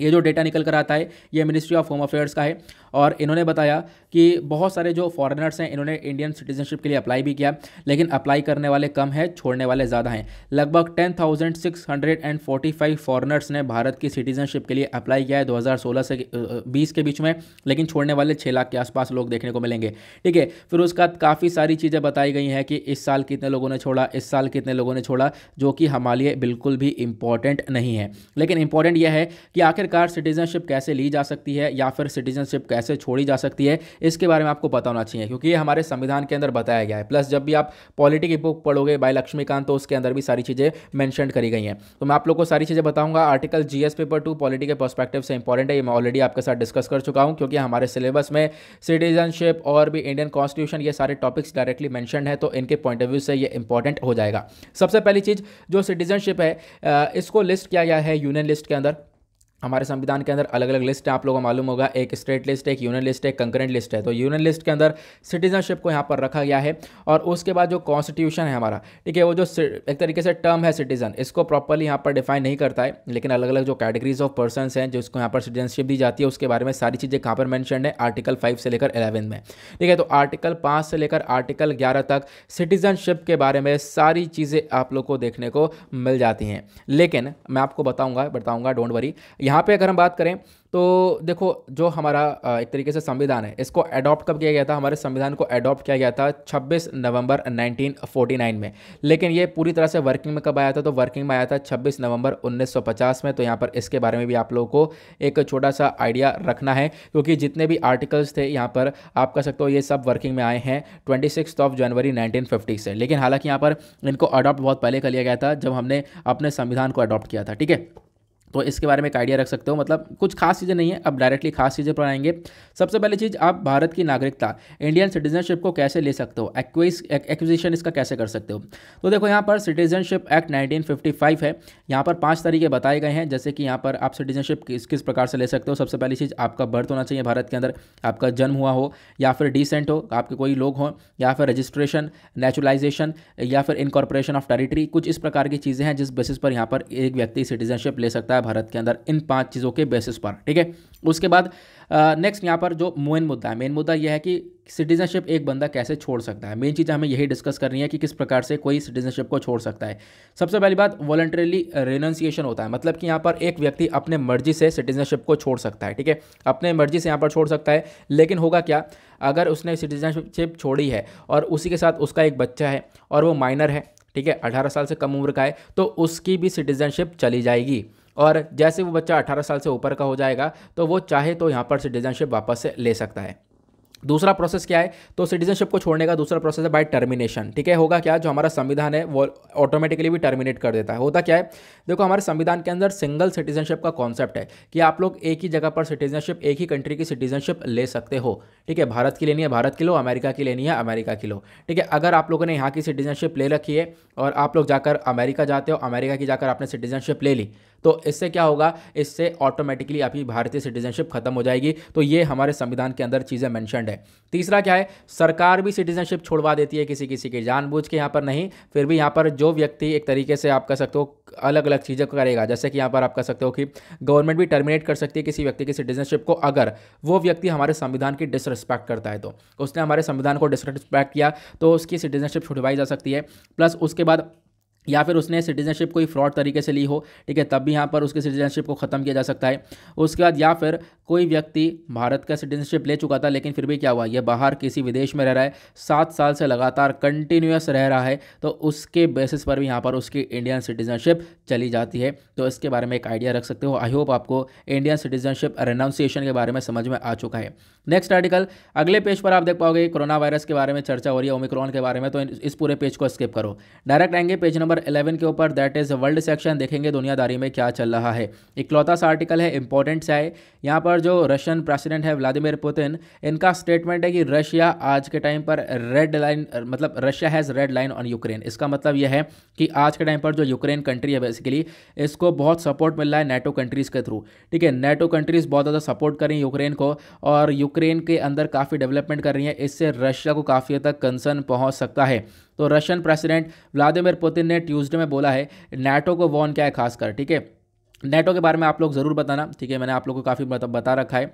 ये जो डेटा निकल कर आता है, ये मिनिस्ट्री ऑफ़ होम अफेयर्स का है। और इन्होंने बताया कि बहुत सारे जो फॉरेनर्स हैं, इन्होंने इंडियन सिटीजनशिप के लिए अप्लाई भी किया, लेकिन अप्लाई करने वाले कम है, छोड़ने वाले ज़्यादा हैं। लगभग ten thousand six hundred and five foreigners ने भारत की सिटीजनशिप के लिए अप्लाई किया है दो हज़ार सोलह से बीस के बीच में, लेकिन छोड़ने वाले छः लाख के आसपास लोग देखने को मिलेंगे। ठीक है, फिर उसके बाद काफ़ी सारी चीज़ें बताई गई हैं कि इस साल कितने लोगों ने छोड़ा, इस साल कितने लोगों ने छोड़ा, जो कि हमारे लिए बिल्कुल भी इंपॉर्टेंट नहीं है। लेकिन इंपॉर्टेंट यह है कि आखिरकार सिटीजनशिप कैसे ली जा सकती है, या फिर सिटीजनशिप कैसे छोड़ी जा सकती है, इसके बारे में आपको पता होना चाहिए, क्योंकि ये हमारे संविधान के अंदर बताया गया है। प्लस जब भी आप पॉलिटी की बुक पढ़ोगे, बाय लक्ष्मीकांत तो उसके अंदर भी सारी चीज़ें मैंशन करी गई हैं। तो मैं आप लोग को सारी चीज़ें बताऊँगा। Article GS paper two polity के पर्सपेक्टिव से इंपॉर्टेंट है, ये मैं ऑलरेडी आपके साथ डिस्कस कर चुका हूँ, क्योंकि हमारे सिलेबस में सिटीजनशिप और भी इंडियन कॉन्स्टिट्यूशन ये सारे टॉपिक्स डायरेक्टली मैंशन है तो इनके पॉइंट ऑफ़ व्यू से ये इंपॉर्टेंट हो जाएगा। सबसे पहली चीज़, जो सिटीजनशिप है इसको लिस्ट किया गया है यूनियन लिस्ट के अंदर। हमारे संविधान के अंदर अलग अलग लिस्ट है आप लोगों को मालूम होगा। एक स्टेट लिस्ट एक यूनियन लिस्ट एक कंकरेंट लिस्ट है। तो यूनियन लिस्ट के अंदर सिटीजनशिप को यहाँ पर रखा गया है और उसके बाद जो कॉन्स्टिट्यूशन है हमारा, ठीक है, वो जो एक तरीके से टर्म है सिटीजन इसको प्रॉपरली यहाँ पर डिफाइन नहीं करता है, लेकिन अलग अलग जो कैटेगरीज ऑफ़ पर्सन हैं जिसको यहाँ पर सिटीजनशिप दी जाती है, उसके बारे में सारी चीज़ें कहाँ पर मैंशन है? आर्टिकल फाइव से लेकर एलेवन में। ठीक है तो आर्टिकल पाँच से लेकर आर्टिकल ग्यारह तक सिटीजनशिप के बारे में सारी चीज़ें आप लोग को देखने को मिल जाती हैं। लेकिन मैं आपको बताऊँगा बताऊँगा डोंट वरी यहाँ पे अगर हम बात करें तो देखो, जो हमारा एक तरीके से संविधान है, इसको अडॉप्ट कब किया गया था? हमारे संविधान को अडॉप्ट किया गया था 26 नवंबर 1949 में। लेकिन ये पूरी तरह से वर्किंग में कब आया था? तो वर्किंग में आया था 26 नवंबर 1950 में। तो यहाँ पर इसके बारे में भी आप लोगों को एक छोटा सा आइडिया रखना है, क्योंकि जितने भी आर्टिकल्स थे यहाँ पर, आप कह सकते हो ये सब वर्किंग में आए हैं ट्वेंटी ऑफ़ जनवरी नाइनटीन से लेकिन हालाँकि यहाँ पर इनको अडॉप्ट बहुत पहले कर लिया गया था, जब हमने अपने संविधान को अडॉप्ट किया था, ठीक है? तो इसके बारे में एक आइडिया रख सकते हो। मतलब कुछ खास चीज़ें नहीं है, अब डायरेक्टली खास चीज़ें पर आएँगे। सबसे पहली चीज़, आप भारत की नागरिकता इंडियन सिटीजनशिप को कैसे ले सकते हो? एक्विज एक्विजिशन इसका कैसे कर सकते हो? तो देखो, यहाँ पर सिटीजनशिप एक्ट 1955 है। यहाँ पर पाँच तरीके बताए गए हैं, जैसे कि यहाँ पर आप सिटीजनशिप किस किस प्रकार से ले सकते हो। सबसे पहली चीज़, आपका बर्थ होना चाहिए भारत के अंदर। आपका जन्म हुआ हो, या फिर डिसेंट हो, आपके कोई लोग हों, या फिर रजिस्ट्रेशन नेचुरलाइजेशन या फिर इनकॉर्पोरेशन ऑफ़ टेरिटरी कुछ इस प्रकार की चीज़ें हैं जिस बेसिस पर यहाँ पर एक व्यक्ति सिटीजनशिप ले सकता है। भारत के अंदर इन पाँच चीज़ों के बेसिस पर, ठीक है? उसके बाद नेक्स्ट यहाँ पर जो मेन मुद्दा है मेन मुद्दा यह है कि सिटीजनशिप एक बंदा कैसे छोड़ सकता है? मेन चीज़ हमें यही डिस्कस करनी है कि किस प्रकार से कोई सिटीजनशिप को छोड़ सकता है। सबसे पहली बात वॉलंटरीली रेनोन्सिएशन होता है मतलब कि यहाँ पर एक व्यक्ति अपने मर्ज़ी से सिटीजनशिप को छोड़ सकता है, ठीक है? अपने मर्ज़ी से यहाँ पर छोड़ सकता है, लेकिन होगा क्या? अगर उसने सिटीजनशिप छोड़ी है और उसी के साथ उसका एक बच्चा है और वो माइनर है, ठीक है? अठारह साल से कम उम्र का है तो उसकी भी सिटीजनशिप चली जाएगी। और जैसे वो बच्चा 18 साल से ऊपर का हो जाएगा तो वो चाहे तो यहाँ पर सिटीजनशिप वापस से ले सकता है। दूसरा प्रोसेस क्या है? तो सिटीजनशिप को छोड़ने का दूसरा प्रोसेस है बाय टर्मिनेशन ठीक है? होगा क्या? जो हमारा संविधान है, वो ऑटोमेटिकली भी टर्मिनेट कर देता है। होता क्या है? देखो, हमारे संविधान के अंदर सिंगल सिटीजनशिप का कॉन्सेप्ट है कि आप लोग एक ही जगह पर सिटीजनशिप एक ही कंट्री की सिटीजनशिप ले सकते हो, ठीक है? भारत की लेनी है, भारत की लो, अमेरिका की लेनी है, अमेरिका की लो, ठीक है? अगर आप लोगों ने यहाँ की सिटीजनशिप ले रखी है और आप लोग जाकर अमेरिका जाते हो, अमेरिका की जाकर आपने सिटीजनशिप ले ली तो इससे क्या होगा? इससे ऑटोमेटिकली आपकी भारतीय सिटीजनशिप खत्म हो जाएगी। तो ये हमारे संविधान के अंदर चीज़ें मैंशनड है। तीसरा क्या है? सरकार भी सिटीजनशिप छोड़वा देती है किसी किसी की। जानबूझ के यहाँ पर नहीं, फिर भी यहाँ पर जो व्यक्ति एक तरीके से आप कह सकते हो अलग अलग चीज़ें करेगा। जैसे कि यहाँ पर आप कह सकते हो कि गवर्नमेंट भी टर्मिनेट कर सकती है किसी व्यक्ति की सिटीजनशिप को अगर वो व्यक्ति हमारे संविधान की डिसरिस्पेक्ट करता है तो। उसने हमारे संविधान को डिसरिस्पेक्ट किया तो उसकी सिटीजनशिप छुड़वाई जा सकती है। प्लस उसके बाद या फिर उसने सिटीजनशिप कोई फ्रॉड तरीके से ली हो, ठीक है, तब भी यहाँ पर उसकी सिटीजनशिप को ख़त्म किया जा सकता है। उसके बाद या फिर कोई व्यक्ति भारत का सिटीजनशिप ले चुका था, लेकिन फिर भी क्या हुआ यह बाहर किसी विदेश में रह रहा है, सात साल से लगातार कंटिन्यूस रह रहा है तो उसके बेसिस पर भी यहाँ पर उसकी इंडियन सिटीजनशिप चली जाती है। तो इसके बारे में एक आइडिया रख सकते हो। आई होप आपको इंडियन सिटीजनशिप रेनाउंसिएशन के बारे में समझ में आ चुका है। नेक्स्ट आर्टिकल अगले पेज पर आप देख पाओगे, कोरोना वायरस के बारे में चर्चा हो रही है ओमिक्रॉन के बारे में तो इस पूरे पेज को स्किप करो। डायरेक्ट आएँगे पेज नंबर नंबर इलेवन के ऊपर दैट इज़ वर्ल्ड सेक्शन देखेंगे दुनियादारी में क्या चल रहा है। इकलौता सा आर्टिकल है इंपॉर्टेंट सा है। यहाँ पर जो रशियन प्रेसिडेंट है व्लादिमिर पुतिन इनका स्टेटमेंट है कि रशिया आज के टाइम पर रेड लाइन मतलब Russia has red line on Ukraine इसका मतलब यह है कि आज के टाइम पर जो यूक्रेन कंट्री है बेसिकली इसको बहुत सपोर्ट मिल रहा है नेटो कंट्रीज़ के थ्रू ठीक है नेटो कंट्रीज़ बहुत ज़्यादा सपोर्ट कर रही हैं यूक्रेन को और यूक्रेन के अंदर काफ़ी डेवलपमेंट कर रही हैं। इससे रशिया को काफ़ी हद तक कंसर्न पहुँच सकता है। तो रशियन प्रेसिडेंट व्लादिमिर पुतिन ने ट्यूज़डे में बोला है, नेटो को वॉन क्या है खासकर? ठीक है? नेटो के बारे में आप लोग ज़रूर बताना, ठीक है? मैंने आप लोग को काफ़ी मतलब बता रखा है।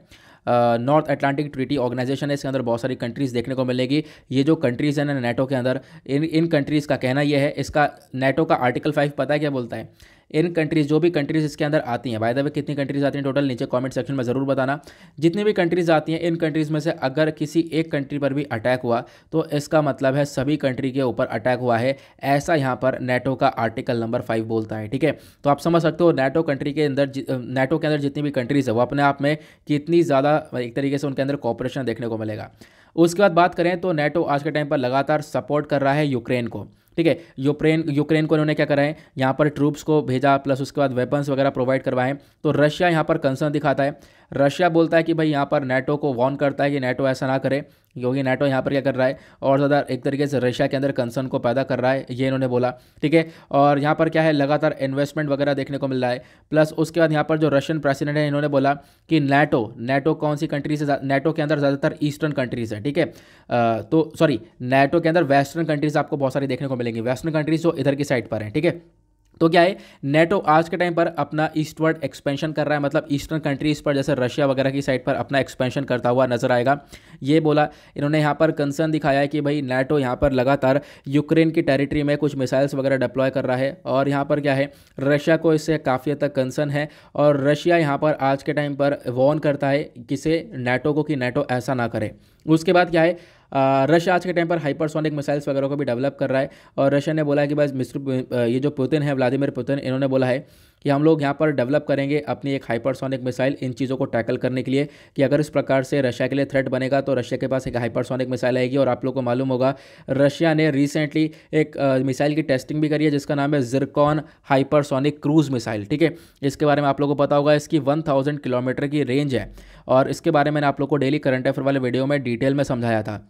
नॉर्थ अटलांटिक ट्रीटी ऑर्गेनाइजेशन है, इसके अंदर बहुत सारी कंट्रीज़ देखने को मिलेगी। ये जो कंट्रीज़ हैं ना, नेटो के अंदर, इन इन कंट्रीज़ का कहना ये है, इसका, नेटो का आर्टिकल फाइव पता है क्या बोलता है? इन कंट्रीज़ जो भी कंट्रीज़ इसके अंदर आती हैं बाय द वे कितनी कंट्रीज़ आती हैं टोटल नीचे कमेंट सेक्शन में ज़रूर बताना। जितनी भी कंट्रीज़ आती हैं, इन कंट्रीज़ में से अगर किसी एक कंट्री पर भी अटैक हुआ तो इसका मतलब है सभी कंट्री के ऊपर अटैक हुआ है। ऐसा यहाँ पर नेटो का आर्टिकल नंबर फाइव बोलता है, ठीक है? तो आप समझ सकते हो नेटो कंट्री के अंदर नेटो के अंदर जितनी भी कंट्रीज़ है, वो अपने आप में कितनी ज़्यादा, एक तरीके से उनके अंदर कॉपरेशन देखने को मिलेगा। उसके बाद बात करें तो नेटो आज के टाइम पर लगातार सपोर्ट कर रहा है यूक्रेन को। ठीक है, यूक्रेन यूक्रेन को इन्होंने क्या करा है, यहाँ पर ट्रूप्स को भेजा प्लस उसके बाद वेपन्स वगैरह प्रोवाइड करवाएँ तो रशिया यहाँ पर कंसर्न दिखाता है। रशिया बोलता है कि भाई यहाँ पर नेटो को वॉर्न करता है कि नेटो ऐसा ना करे, क्योंकि नेटो यहाँ पर क्या कर रहा है, और ज़्यादा एक तरीके से रशिया के अंदर कंसर्न को पैदा कर रहा है, ये इन्होंने बोला, ठीक है। और यहाँ पर क्या है, लगातार इन्वेस्टमेंट वगैरह देखने को मिल रहा है प्लस उसके बाद यहाँ पर जो रशियन प्रेसिडेंट है, इन्होंने बोला कि नेटो नेटो कौन सी कंट्री से नेटो के अंदर ज़्यादातर ईस्टर्न कंट्रीज़ हैं, ठीक है। तो सॉरी नेटो के अंदर वेस्टर्न कंट्रीज़ आपको बहुत सारी देखने को मिलेंगी। वेस्टर्न कंट्रीज़ जो इधर की साइड पर हैं, ठीक है? तो क्या है? नेटो आज के टाइम पर अपना ईस्टवर्ड एक्सपेंशन कर रहा है। मतलब ईस्टर्न कंट्रीज़ पर, जैसे रशिया वगैरह की साइड पर अपना एक्सपेंशन करता हुआ नज़र आएगा। ये बोला, इन्होंने यहाँ पर कंसर्न दिखाया है कि भाई नेटो यहाँ पर लगातार यूक्रेन की टेरिटरी में कुछ मिसाइल्स वगैरह डिप्लॉय कर रहा है। और यहाँ पर क्या है? रशिया को इससे काफ़ी हद तक कंसर्न है। और रशिया यहाँ पर आज के टाइम पर वॉर्न करता है, किसे? नेटो को कि नेटो ऐसा ना करे। उसके बाद क्या है रशिया आज के टाइम पर हाइपरसोनिक मिसाइल्स वगैरह को भी डेवलप कर रहा है और रशिया ने बोला है कि बस मिस्टर ये जो पुतिन है, व्लादिमिर पुतिन, इन्होंने बोला है कि हम लोग यहाँ पर डेवलप करेंगे अपनी एक हाइपरसोनिक मिसाइल इन चीज़ों को टैकल करने के लिए कि अगर इस प्रकार से रशिया के लिए थ्रेट बनेगा तो रशिया के पास एक हाइपरसोनिक मिसाइल आएगी और आप लोग को मालूम होगा रशिया ने रिसेंटली एक मिसाइल की टेस्टिंग भी करी है, जिसका नाम है जिरकॉन हाइपरसोनिक क्रूज मिसाइल ठीक है? इसके बारे में आप लोग को पता होगा, इसकी वन किलोमीटर की रेंज है। और इसके बारे में आप लोग को डेली करंट अफेयर वाले वीडियो में डिटेल में समझाया था।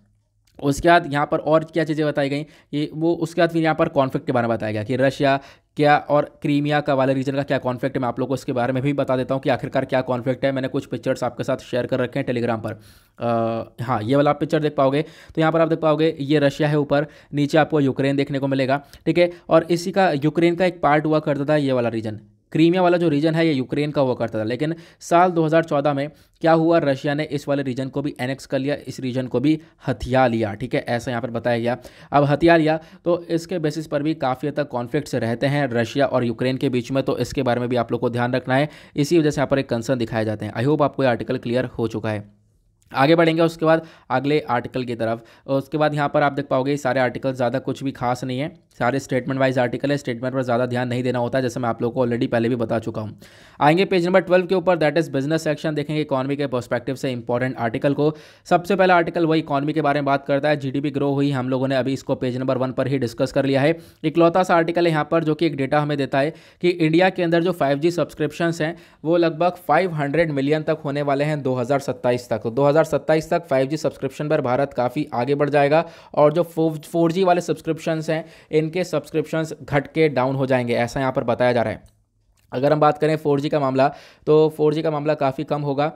उसके बाद यहाँ पर और क्या चीज़ें बताई गई? कि वो उसके बाद फिर यहाँ पर कॉन्फ्लिक्ट के बारे में बताया गया कि रशिया क्या और क्रीमिया का वाले रीजन का क्या कॉन्फ्लिक्ट है? मैं आप लोगों को इसके बारे में भी बता देता हूँ कि आखिरकार क्या कॉन्फ्लिक्ट है। मैंने कुछ पिक्चर्स आपके साथ शेयर कर रखे हैं टेलीग्राम पर। आ, हाँ ये वाला आप पिक्चर देख पाओगे। तो यहाँ पर आप देख पाओगे ये रशिया है ऊपर नीचे आपको यूक्रेन देखने को मिलेगा ठीक है? और इसी का यूक्रेन का एक पार्ट हुआ करता था ये वाला रीजन क्रीमिया वाला जो रीजन है ये यूक्रेन का हुआ करता था। लेकिन साल 2014 में क्या हुआ? रशिया ने इस वाले रीजन को भी एनेक्स कर लिया, इस रीजन को भी हथिया लिया, ठीक है? ऐसा यहाँ पर बताया गया। अब हथिया लिया तो इसके बेसिस पर भी काफ़ी हद तक कॉन्फ्लिक्ट्स रहते हैं रशिया और यूक्रेन के बीच में तो इसके बारे में भी आप लोग को ध्यान रखना है। इसी वजह से यहाँ पर एक कंसर्न दिखाए जाते हैं। आई होप आपको ये आर्टिकल क्लियर हो चुका है। आगे बढ़ेंगे उसके बाद अगले आर्टिकल की तरफ़। उसके बाद यहाँ पर आप देख पाओगे, सारे आर्टिकल ज़्यादा कुछ भी खास नहीं है। सारे स्टेटमेंट वाइज आर्टिकल है स्टेटमेंट पर ज़्यादा ध्यान नहीं देना होता, जैसे मैं आप लोगों को ऑलरेडी पहले भी बता चुका हूँ। आएँगे पेज नंबर ट्वेल्व के ऊपर दैट इज़ बिज़नेस सेक्शन देखेंगे इकॉनमी के परस्पेक्टिव से इंपॉर्टेंट आर्टिकल को। सबसे पहला आर्टिकल वही इकॉनमी के बारे में बात करता है जीडीपी ग्रो हुई, हम लोगों ने अभी इसको पेज नंबर वन पर ही डिस्कस कर लिया है। इकलौता सा आर्टिकल है यहाँ पर, जो कि एक डेटा हमें देता है कि इंडिया के अंदर जो फाइव जी सब्सक्रिप्शन हैं, वो लगभग फाइव मिलियन तक होने वाले हैं दो हज़ार सत्ताईस तक। दो 2027 तक 5G सब्सक्रिप्शन पर भारत काफ़ी आगे बढ़ जाएगा और जो फोर जी वाले सब्सक्रिप्शंस हैं, इनके सब्सक्रिप्शंस घट के डाउन हो जाएँगे, ऐसा यहाँ पर बताया जा रहा है। अगर हम बात करें 4G का मामला तो 4G का मामला काफ़ी कम होगा।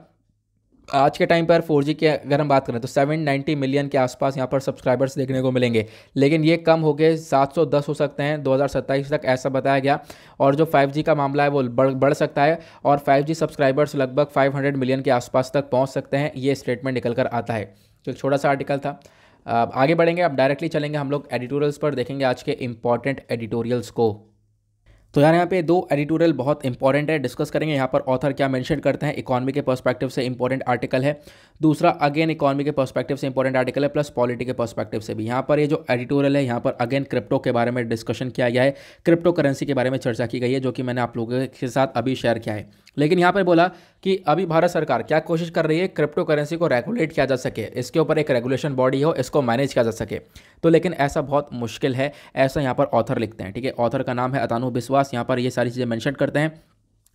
आज के टाइम पर 4G की अगर हम बात करें तो 790 मिलियन के आसपास यहाँ पर सब्सक्राइबर्स देखने को मिलेंगे। लेकिन ये कम हो गए 710 हो सकते हैं 2027 तक, ऐसा बताया गया। और जो 5G का मामला है वो बढ़ बढ़ सकता है और 5G सब्सक्राइबर्स लगभग 500 मिलियन के आसपास तक पहुँच सकते हैं, ये स्टेटमेंट निकल कर आता है। तो एक छोटा सा आर्टिकल था। आगे बढ़ेंगे, अब डायरेक्टली चलेंगे हम लोग एडिटोरियल्स पर, देखेंगे आज के इंपॉर्टेंट एडिटोरियल्स को। तो यार यहाँ पे दो एडिटोरियल बहुत इंपॉर्टेंट है डिस्कस करेंगे। यहाँ पर ऑथर क्या मेंशन करते हैं इकोनॉमी के पर्सपेक्टिव से इंपॉर्टेंट आर्टिकल है। दूसरा अगेन इकोनॉमी के पर्सपेक्टिव से इंपॉर्टेंट आर्टिकल है प्लस पॉलिटी के पर्सपेक्टिव से भी। यहाँ पर ये जो एडिटोरियल है, यहाँ पर अगेन क्रिप्टो के बारे में डिस्कशन किया गया है। क्रिप्टो करेंसी के बारे में चर्चा की गई है, जो कि मैंने आप लोगों के साथ अभी शेयर किया है। लेकिन यहाँ पर बोला कि अभी भारत सरकार क्या कोशिश कर रही है क्रिप्टो करेंसी को रेगुलेट किया जा सके? इसके ऊपर एक रेगुलेशन बॉडी हो, इसको मैनेज किया जा सके। तो लेकिन ऐसा बहुत मुश्किल है, ऐसा यहाँ पर ऑथर लिखते हैं, ठीक है? ऑथर का नाम है अतानु विश्वास यहाँ पर ये सारी चीज़ें मैंशन करते हैं।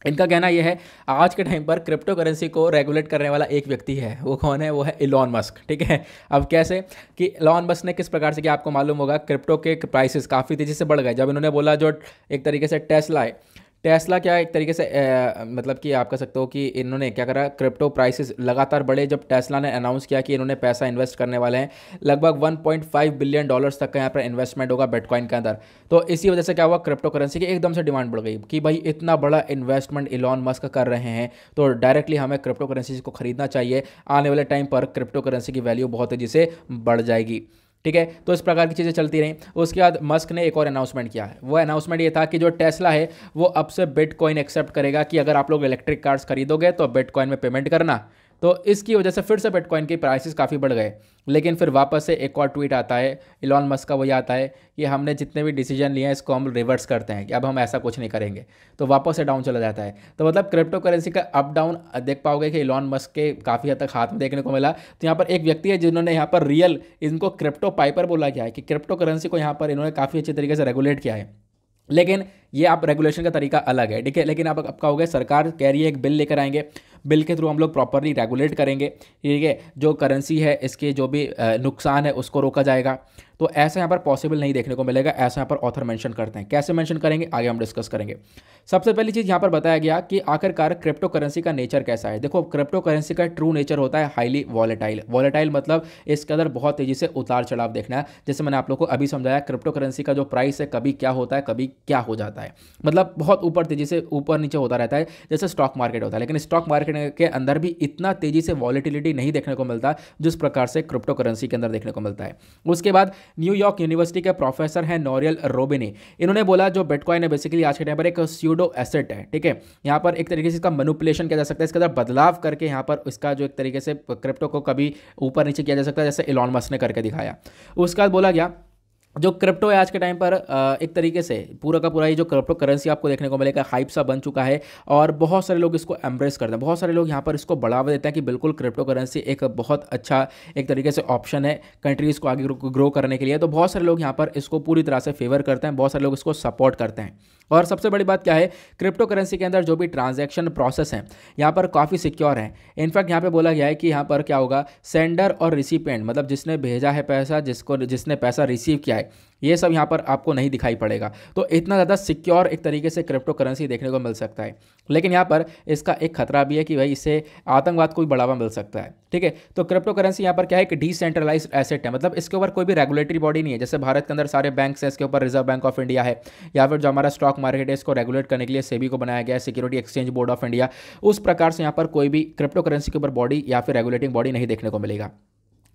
इनका कहना यह है, आज के टाइम पर क्रिप्टो करेंसी को रेगुलेट करने वाला एक व्यक्ति है, वो कौन है? वो है इलॉन मस्क ठीक है? अब कैसे कि इलॉन मस्क ने किस प्रकार से कि आपको मालूम होगा क्रिप्टो के प्राइसेस काफ़ी तेज़ी से बढ़ गए। जब इन्होंने बोला जो एक तरीके से टेस्ला है टेस्ला क्या एक तरीके से ए, मतलब कि आप कह सकते हो कि इन्होंने क्या करा क्रिप्टो प्राइसेस लगातार बढ़े जब टेस्ला ने अनाउंस किया कि इन्होंने पैसा इन्वेस्ट करने वाले हैं। लगभग 1.5 बिलियन डॉलर्स तक का यहाँ पर इन्वेस्टमेंट होगा बिटकॉइन के अंदर। तो इसी वजह से क्या हुआ क्रिप्टो करेंसी की एकदम से डिमांड बढ़ गई कि भाई इतना बड़ा इन्वेस्टमेंट इलॉन मस्क कर रहे हैं। तो डायरेक्टली हमें क्रिप्टो करेंसी को खरीदना चाहिए। आने वाले टाइम पर क्रिप्टो करेंसी की वैल्यू बहुत तेज़ी से बढ़ जाएगी। ठीक है? तो इस प्रकार की चीज़ें चलती रहीं। उसके बाद मस्क ने एक और अनाउंसमेंट किया है। वो अनाउंसमेंट ये था कि जो टेस्ला है, वो अब से बिटकॉइन एक्सेप्ट करेगा कि अगर आप लोग इलेक्ट्रिक कार्स खरीदोगे तो बिटकॉइन में पेमेंट करना। तो इसकी वजह से फिर से बिटकॉइन के प्राइसेस काफ़ी बढ़ गए। लेकिन फिर वापस से एक और ट्वीट आता है इलॉन मस्क का, वही आता है कि हमने जितने भी डिसीज़न लिए हैं, इसको हम रिवर्स करते हैं कि अब हम ऐसा कुछ नहीं करेंगे। तो वापस से डाउन चला जाता है। तो मतलब क्रिप्टो करेंसी का अप डाउन देख पाओगे कि इलॉन मस्क के काफ़ी हद तक हाथ में देखने को मिला। तो यहाँ पर एक व्यक्ति है जिन्होंने यहाँ पर रियल इनको क्रिप्टो पाइपर बोला गया है कि क्रिप्टो करेंसी को यहाँ पर इन्होंने काफ़ी अच्छे तरीके से रेगुलेट किया है। लेकिन ये आप रेगुलेशन का तरीका अलग है, ठीक है? लेकिन आप आपका हो गया सरकार कह रही है, एक बिल लेकर आएँगे। बिल के थ्रू हम लोग प्रॉपरली रेगुलेट करेंगे, ठीक है? जो करेंसी है, इसके जो भी नुकसान है, उसको रोका जाएगा। तो ऐसा यहाँ पर पॉसिबल नहीं देखने को मिलेगा, ऐसा यहाँ पर ऑथर मेंशन करते हैं। कैसे मेंशन करेंगे? आगे हम डिस्कस करेंगे। सबसे पहली चीज़ यहाँ पर बताया गया कि आखिरकार क्रिप्टो करेंसी का नेचर कैसा है? देखो क्रिप्टो करेंसी का ट्रू नेचर होता है हाईली वॉलेटाइल वॉलेटाइल मतलब इसके अंदर बहुत तेज़ी से उतार चढ़ाव देखना है। जैसे मैंने आप लोग को अभी समझाया क्रिप्टो करेंसी का जो प्राइस है, कभी क्या होता है, कभी क्या हो जाता है। मतलब बहुत ऊपर तेज़ी से ऊपर नीचे होता रहता है, जैसे स्टॉक मार्केट होता है। लेकिन स्टॉक मार्केट के अंदर भी इतना तेज़ी से वॉलिटिलिटी नहीं देखने को मिलता, जिस प्रकार से क्रिप्टो करेंसी के अंदर देखने को मिलता है। उसके बाद न्यूयॉर्क यूनिवर्सिटी के प्रोफेसर हैं नॉरियल रोबिनी। इन्होंने बोला जो बिटकॉइन है बेसिकली आज के टाइम पर एक स्यूडो एसेट है, ठीक है? यहाँ पर एक तरीके से इसका मनुपुलेशन किया जा सकता है, इसके अंदर बदलाव करके यहाँ पर इसका जो एक तरीके से क्रिप्टो को कभी ऊपर नीचे किया जा सकता है, जैसे इलॉन ने करके दिखाया। उसके बाद बोला गया जो क्रिप्टो है आज के टाइम पर एक तरीके से, पूरा का पूरा ये जो क्रिप्टो करेंसी आपको देखने को मिलेगा हाइप सा बन चुका है और बहुत सारे लोग इसको एम्ब्रेस करते हैं। बहुत सारे लोग यहाँ पर इसको बढ़ावा देते हैं कि बिल्कुल क्रिप्टो करेंसी एक बहुत अच्छा एक तरीके से ऑप्शन है कंट्रीज़ को आगे ग्रो करने के लिए। तो बहुत सारे लोग यहाँ पर इसको पूरी तरह से फेवर करते हैं, बहुत सारे लोग इसको सपोर्ट करते हैं। और सबसे बड़ी बात क्या है क्रिप्टो करेंसी के अंदर जो भी ट्रांजैक्शन प्रोसेस हैं, यहाँ पर काफ़ी सिक्योर है। इनफैक्ट यहाँ पे बोला गया है कि यहाँ पर क्या होगा सेंडर और रिसीपेंट मतलब जिसने भेजा है पैसा, जिसको, जिसने पैसा रिसीव किया है ये सब यहाँ पर आपको नहीं दिखाई पड़ेगा। तो इतना ज़्यादा सिक्योर एक तरीके से क्रिप्टो करेंसी देखने को मिल सकता है। लेकिन यहाँ पर इसका एक खतरा भी है कि भाई इससे आतंकवाद को भी बढ़ावा मिल सकता है। ठीक है? तो क्रिप्टो करेंसी यहाँ पर क्या है? कि डिसेंट्रलाइज एसेट है। मतलब इसके ऊपर कोई भी रेगुलेटरी बॉडी नहीं है। जैसे भारत के अंदर सारे बैंक है, इसके ऊपर रिज़र्व बैंक ऑफ़ इंडिया है। या फिर जो हमारा स्टॉक मार्केट है, इसको रेगुलेट करने के लिए सेबी को बनाया गया है security exchange board of India उस प्रकार से यहाँ पर कोई भी क्रिप्टो करेंसी के ऊपर बॉडी या फिर रेगुलेटिंग बॉडी नहीं देखने को मिलेगा।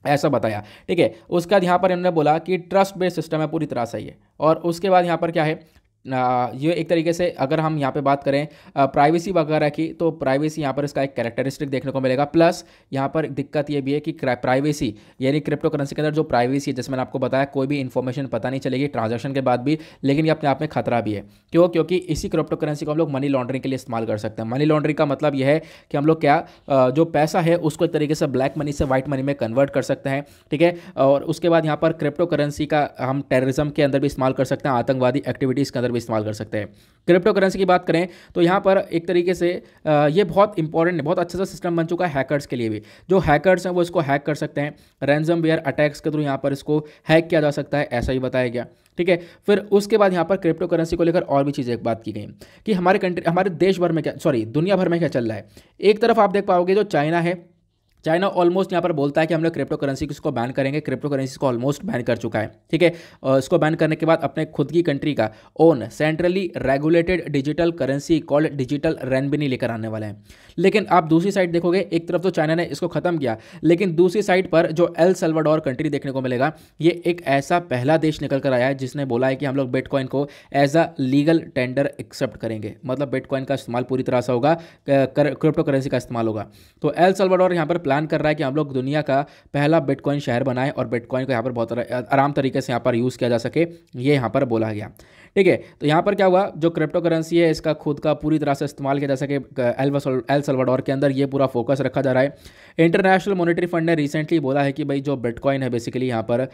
ऐसा बताया। ठीक है, उसके बाद यहाँ पर इन्होंने बोला कि ट्रस्ट बेस्ड सिस्टम है, पूरी तरह सही है और उसके बाद यहाँ पर क्या है? ये एक तरीके से अगर हम यहाँ पे बात करें प्राइवेसी वगैरह की तो प्राइवेसी यहाँ पर इसका एक कैरेक्टरिस्टिक देखने को मिलेगा। प्लस यहाँ पर दिक्कत ये भी है कि प्राइवेसी यानी क्रिप्टो करेंसी के अंदर जो प्राइवेसी है, जैसे मैंने आपको बताया, कोई भी इन्फॉर्मेशन पता नहीं चलेगी ट्रांजेक्शन के बाद भी, लेकिन ये अपने आप में खतरा भी है। क्यों? क्योंकि इसी क्रिप्टो करेंसी को हम लोग मनी लॉन्ड्रिंग के लिए इस्तेमाल कर सकते हैं। मनी लॉन्ड्रिंग का मतलब यह है कि हम लोग क्या जो पैसा है, उसको एक तरीके से ब्लैक मनी से व्हाइट मनी में कन्वर्ट कर सकते हैं, ठीक है? और उसके बाद यहाँ पर क्रिप्टो करेंसी का हम टेररिज्म के अंदर भी इस्तेमाल कर सकते हैं, आतंकवादी एक्टिविटीज़ के अंदर भी इस्तेमाल कर सकते हैं। क्रिप्टो करेंसी की बात करें तो यहाँ पर एक तरीके से ये बहुत इंपॉर्टेंट है बहुत अच्छा सा सिस्टम बन चुका है हैकर्स के लिए भी। जो हैकर्स हैं, वो इसको हैक कर सकते हैं। रैंजम वेयर अटैक्स के थ्रू यहाँ पर इसको हैक किया जा सकता है, ऐसा ही बताया गया। ठीक है? फिर उसके बाद यहाँ पर क्रिप्टो करेंसी को लेकर और भी चीज़ें एक बात की गई। कि हमारे कंट्री हमारे देश भर में क्या सॉरी दुनिया भर में क्या चल रहा है? एक तरफ़ आप देख पाओगे जो चाइना है चाइना ऑलमोस्ट यहाँ पर बोलता है कि हम लोग क्रिप्टो करेंसी को बैन करेंगे क्रिप्टो करेंसी को ऑलमोस्ट बैन कर चुका है, ठीक है? इसको बैन करने के बाद अपने खुद की कंट्री का own centrally regulated digital currency called digital renminbi लेकर आने वाले हैं। लेकिन आप दूसरी साइड देखोगे, एक तरफ़ तो चाइना ने इसको खत्म किया, लेकिन दूसरी साइड पर जो एल सल्वाडोर कंट्री देखने को मिलेगा, ये एक ऐसा पहला देश निकल कर आया है जिसने बोला है कि हम लोग बिटकॉइन को as a legal tender accept करेंगे। मतलब बिटकॉइन का इस्तेमाल पूरी तरह से होगा क्रिप्टो करेंसी का इस्तेमाल होगा। तो एल सल्वाडोर यहाँ पर प्लान कर रहा है कि हम लोग दुनिया का पहला बिटकॉइन शहर बनाएँ और बिटकॉइन को यहाँ पर बहुत आराम तरीके से यहाँ पर यूज़ किया जा सके, ये यहाँ पर बोला गया। ठीक है तो यहाँ पर क्या हुआ? जो क्रिप्टो करेंसी है, इसका खुद का पूरी तरह से इस्तेमाल किया जा सके एल सल्वाडोर के अंदर ये पूरा फोकस रखा जा रहा है। इंटरनेशनल मॉनेटरी फंड ने रिसेंटली बोला है कि भाई जो बिटकॉइन है बेसिकली यहाँ पर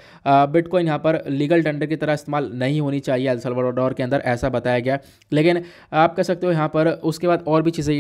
बिटकॉइन यहाँ पर लीगल टेंडर की तरह इस्तेमाल नहीं होनी चाहिए एल सल्वाडोर के अंदर, ऐसा बताया गया। लेकिन आप कह सकते हो यहाँ पर, उसके बाद और भी चीज़ें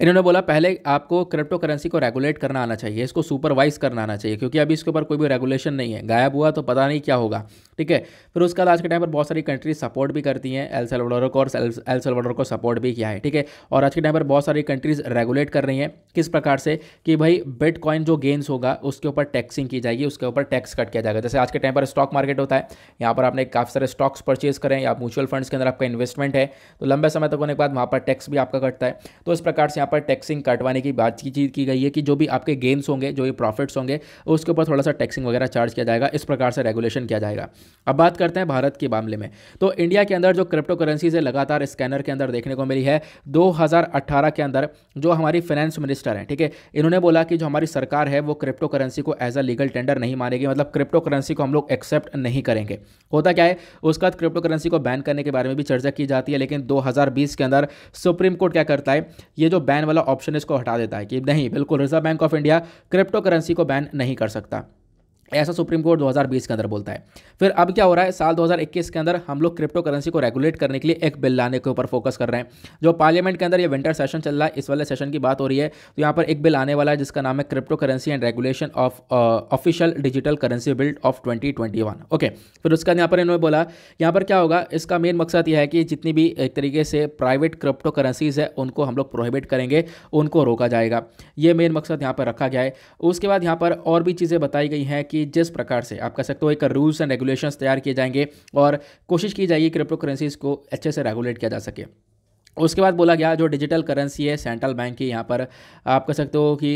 इन्होंने बोला, पहले आपको क्रिप्टो करेंसी को रेगुलेट करना आना चाहिए, इसको सुपरवाइज करना आना चाहिए, क्योंकि अभी इसके ऊपर कोई भी रेगुलेशन नहीं है। गायब हुआ तो पता नहीं क्या होगा, ठीक है? फिर उसके बाद आज के टाइम पर बहुत सारी कंट्रीज़ सपोर्ट भी करती हैं एल सेल्वाडोर को और एल सेल्वाडोर को सपोर्ट भी किया है, ठीक है? और आज के टाइम पर बहुत सारी कंट्रीज़ रेगुलेट कर रही हैं, किस प्रकार से? कि भाई बिट कॉइन जो गेंस होगा, उसके ऊपर टैक्सिंग की जाएगी, उसके ऊपर टैक्स कट किया जाएगा। जैसे आज के टाइम पर स्टॉक मार्केट होता है, यहाँ पर आपने काफ़ी सारे स्टॉक्स परचेज करें, या म्यूचुअल फंड्स के अंदर आपका इन्वेस्टमेंट है तो लंबे समय तक होने के बाद वहाँ पर टैक्स भी आपका कटता है। तो इस प्रकार से पर टैक्सिंग कटवा करवाने की बात की चीज़ की गई है कि जो भी आपके गेन्स होंगे, जो भी प्रॉफिट्स होंगे, उसके ऊपर थोड़ा सा टैक्सिंग वगैरह चार्ज किया जाएगा, इस प्रकार से रेगुलेशन किया जाएगा। अब बात करते हैं भारत के मामले में। तो इंडिया के अंदर जो क्रिप्टो करेंसीज है, लगातार स्कैनर के अंदर देखने को मिली है। दो के अंदर जो हमारी फाइनेंस मिनिस्टर हैं, ठीक है, इन्होंने बोला कि जो हमारी सरकार है, वो क्रिप्टो करेंसी को एज अ लीगल टेंडर नहीं मानेगी मतलब क्रिप्टो करेंसी को हम लोग एक्सेप्ट नहीं करेंगे। होता क्या है, उसके बाद क्रिप्टो करेंसी को बैन करने के बारे में भी चर्चा की जाती है, लेकिन 2020 के अंदर सुप्रीम कोर्ट क्या करता है, ये जो बैन वाला ऑप्शन इसको हटा देता है कि नहीं, बिल्कुल, reserve bank of India crypto currency को बैन नहीं कर सकता। ऐसा सुप्रीम कोर्ट 2020 के अंदर बोलता है। फिर अब क्या हो रहा है? साल 2021 के अंदर हम लोग क्रिप्टो करेंसी को रेगुलेट करने के लिए एक बिल लाने के ऊपर फोकस कर रहे हैं। जो पार्लियामेंट के अंदर ये विंटर सेशन चल रहा है, इस वाले सेशन की बात हो रही है तो यहाँ पर एक बिल आने वाला है, जिसका नाम है crypto currency and regulation of official digital currency bill of twenty okay फिर उसका यहाँ पर इन्होंने बोला, यहाँ पर क्या होगा? इसका मेन मकसद यह है कि जितनी भी एक तरीके से प्राइवेट क्रिप्टो करेंसीज है, उनको हम लोग प्रोहिबिट करेंगे, उनको रोका जाएगा। ये मेन मकसद यहाँ पर रखा गया है। उसके बाद यहाँ पर और भी चीज़ें बताई गई हैं कि जिस प्रकार से आप कह सकते हो, एक रूल्स एंड रेगुलेशंस तैयार किए जाएँगे और कोशिश की जाएगी क्रिप्टो करेंसीज को अच्छे से रेगुलेट किया जा सके। उसके बाद बोला गया जो डिजिटल करेंसी है सेंट्रल बैंक की, यहाँ पर आप कह सकते हो कि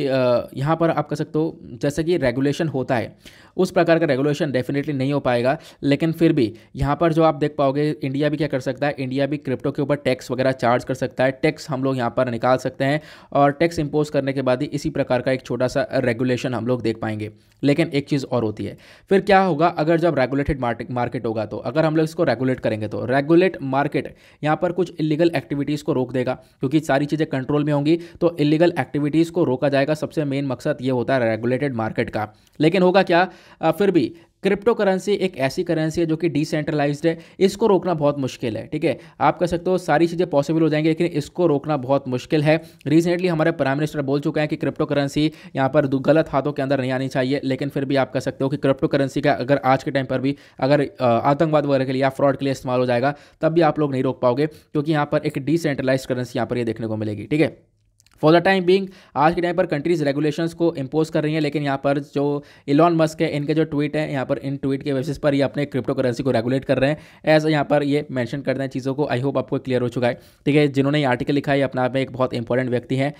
यहाँ पर आप कह सकते हो, जैसे कि रेगुलेशन होता है। उस प्रकार का रेगुलेशन डेफिनेटली नहीं हो पाएगा। लेकिन फिर भी, यहाँ पर जो आप देख पाओगे इंडिया भी क्या कर सकता है? इंडिया भी क्रिप्टो के ऊपर टैक्स वगैरह चार्ज कर सकता है। टैक्स हम लोग यहाँ पर निकाल सकते हैं और टैक्स इम्पोज करने के बाद ही इसी प्रकार का एक छोटा सा रेगुलेशन हम लोग देख पाएँगे। लेकिन एक चीज़ और होती है। फिर क्या होगा, अगर जब रेगुलेटेड मार्केट होगा तो अगर हम लोग इसको रेगुलेट करेंगे तो रेगुलेट मार्केट यहाँ पर कुछ इलीगल एक्टिविटीज़ को रोक देगा, क्योंकि सारी चीज़ें कंट्रोल में होंगी तो इलीगल एक्टिविटीज़ को रोका जाएगा। सबसे मेन मकसद ये होता है रेगुलेटेड मार्केट का। लेकिन होगा क्या फिर भी क्रिप्टो करेंसी एक ऐसी करेंसी है जो कि डिसेंट्रलाइज्ड है। इसको रोकना बहुत मुश्किल है, ठीक है? आप कह सकते हो सारी चीज़ें पॉसिबल हो जाएँगी, लेकिन इसको रोकना बहुत मुश्किल है। रिसेंटली हमारे प्राइम मिनिस्टर बोल चुके हैं कि क्रिप्टो करेंसी यहाँ पर गलत हाथों के अंदर नहीं आनी चाहिए, लेकिन फिर भी आप कह सकते हो कि क्रिप्टो करेंसी का अगर आज के टाइम पर भी अगर आतंकवाद वगैरह के लिए या फ्रॉड के लिए इस्तेमाल हो जाएगा, तब भी आप लोग नहीं रोक पाओगे, क्योंकि यहाँ पर एक डिसेंट्रलाइज करेंसी यहाँ पर ये देखने को मिलेगी, ठीक है? फॉर द टाइम बिंग आज के टाइम पर कंट्रीज़ रेगुलेशंस को इम्पोज कर रही हैं, लेकिन यहाँ पर जो इलॉन मस्क है, इनके जो ट्वीट है, यहाँ पर इन ट्वीट के बेसिस पर ये अपने क्रिप्टो करेंसी को रेगुलेट कर रहे हैं। एज यहाँ पर ये मैंशन कर रहे हैं चीज़ों को आई होप आपको क्लियर हो चुका है। ठीक है, जिन्होंने ये आर्टिकल लिखा है अपने आप में एक बहुत इंपॉर्टेंट व्यक्ति हैं।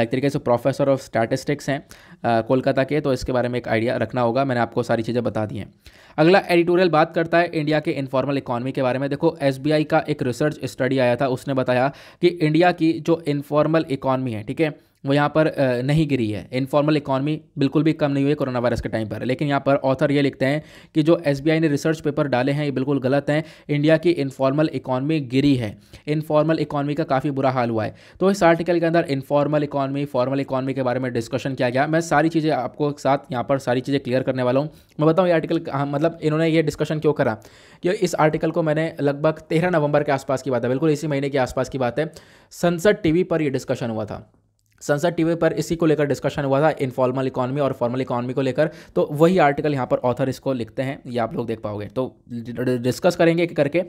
एक तरीके से प्रोफेसर ऑफ़ स्टैटिस्टिक्स हैं कोलकाता के तो इसके बारे में एक आइडिया रखना होगा। मैंने आपको सारी चीज़ें बता दी हैं। अगला एडिटोरियल बात करता है इंडिया के इनफॉर्मल इकोनॉमी के बारे में। देखो एसबीआई का एक रिसर्च स्टडी आया था, उसने बताया कि इंडिया की जो इनफॉर्मल इकॉनमी है, ठीक है वो यहाँ पर नहीं गिरी है। इनफॉर्मल इकॉनमी बिल्कुल भी कम नहीं हुई कोरोना वायरस के टाइम पर। लेकिन यहाँ पर ऑथर ये लिखते हैं कि जो एसबीआई ने रिसर्च पेपर डाले हैं, ये बिल्कुल गलत हैं। इंडिया की इनफॉर्मल इकॉनमी गिरी है। इनफॉर्मल इकॉनमी का काफ़ी बुरा हाल हुआ है। तो इस आर्टिकल के अंदर इनफॉर्मल इकॉनमी फॉर्मल इकॉनमी के बारे में डिस्कशन किया गया। मैं सारी चीज़ें आपको साथ यहाँ पर सारी चीज़ें क्लियर करने वाला हूँ। मैं बताऊँ ये आर्टिकल मतलब इन्होंने ये डिस्कशन क्यों करा? कि इस आर्टिकल को मैंने लगभग तेरह नवंबर के आसपास की बात है। बिल्कुल इसी महीने के आसपास की बात है। संसद टीवी पर यह डिस्कशन हुआ था। संसद टीवी पर इसी को लेकर डिस्कशन हुआ था इनफॉर्मल इकोनॉमी और फॉर्मल इकोनॉमी को लेकर। तो वही आर्टिकल यहाँ पर ऑथर इसको लिखते हैं, ये आप लोग देख पाओगे। तो डिस्कस करेंगे करके।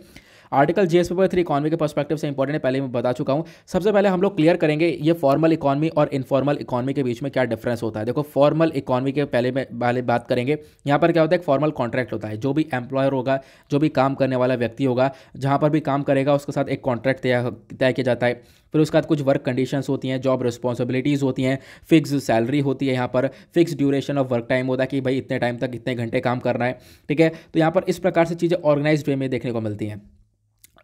Article GS paper three economy के पर्सपेक्टिव से इंपॉर्टेंट है, पहले मैं बता चुका हूँ। सबसे पहले हम लोग क्लियर करेंगे ये फॉर्मल इकॉनमी और इनफॉर्मल इकॉनमी के बीच में क्या डिफरेंस होता है। देखो फॉर्मल इकॉनमी के पहले में पहले बात करेंगे। यहाँ पर क्या होता है, एक फॉर्मल कॉन्ट्रैक्ट होता है। जो भी एम्प्लॉयर होगा, जो भी काम करने वाला व्यक्ति होगा, जहाँ पर भी काम करेगा, उसके साथ एक कॉन्ट्रैक्ट तय किया जाता है। फिर उसके बाद कुछ वर्क कंडीशंस होती हैं जॉब रिस्पॉन्सिबिलिटीज़ होती हैं फिक्स सैलरी होती है यहाँ पर fix duration of work time होता है कि भाई इतने टाइम तक इतने घंटे काम करना है, ठीक है? तो यहाँ पर इस प्रकार से चीज़ें ऑर्गेनाइज वे में देखने को मिलती हैं।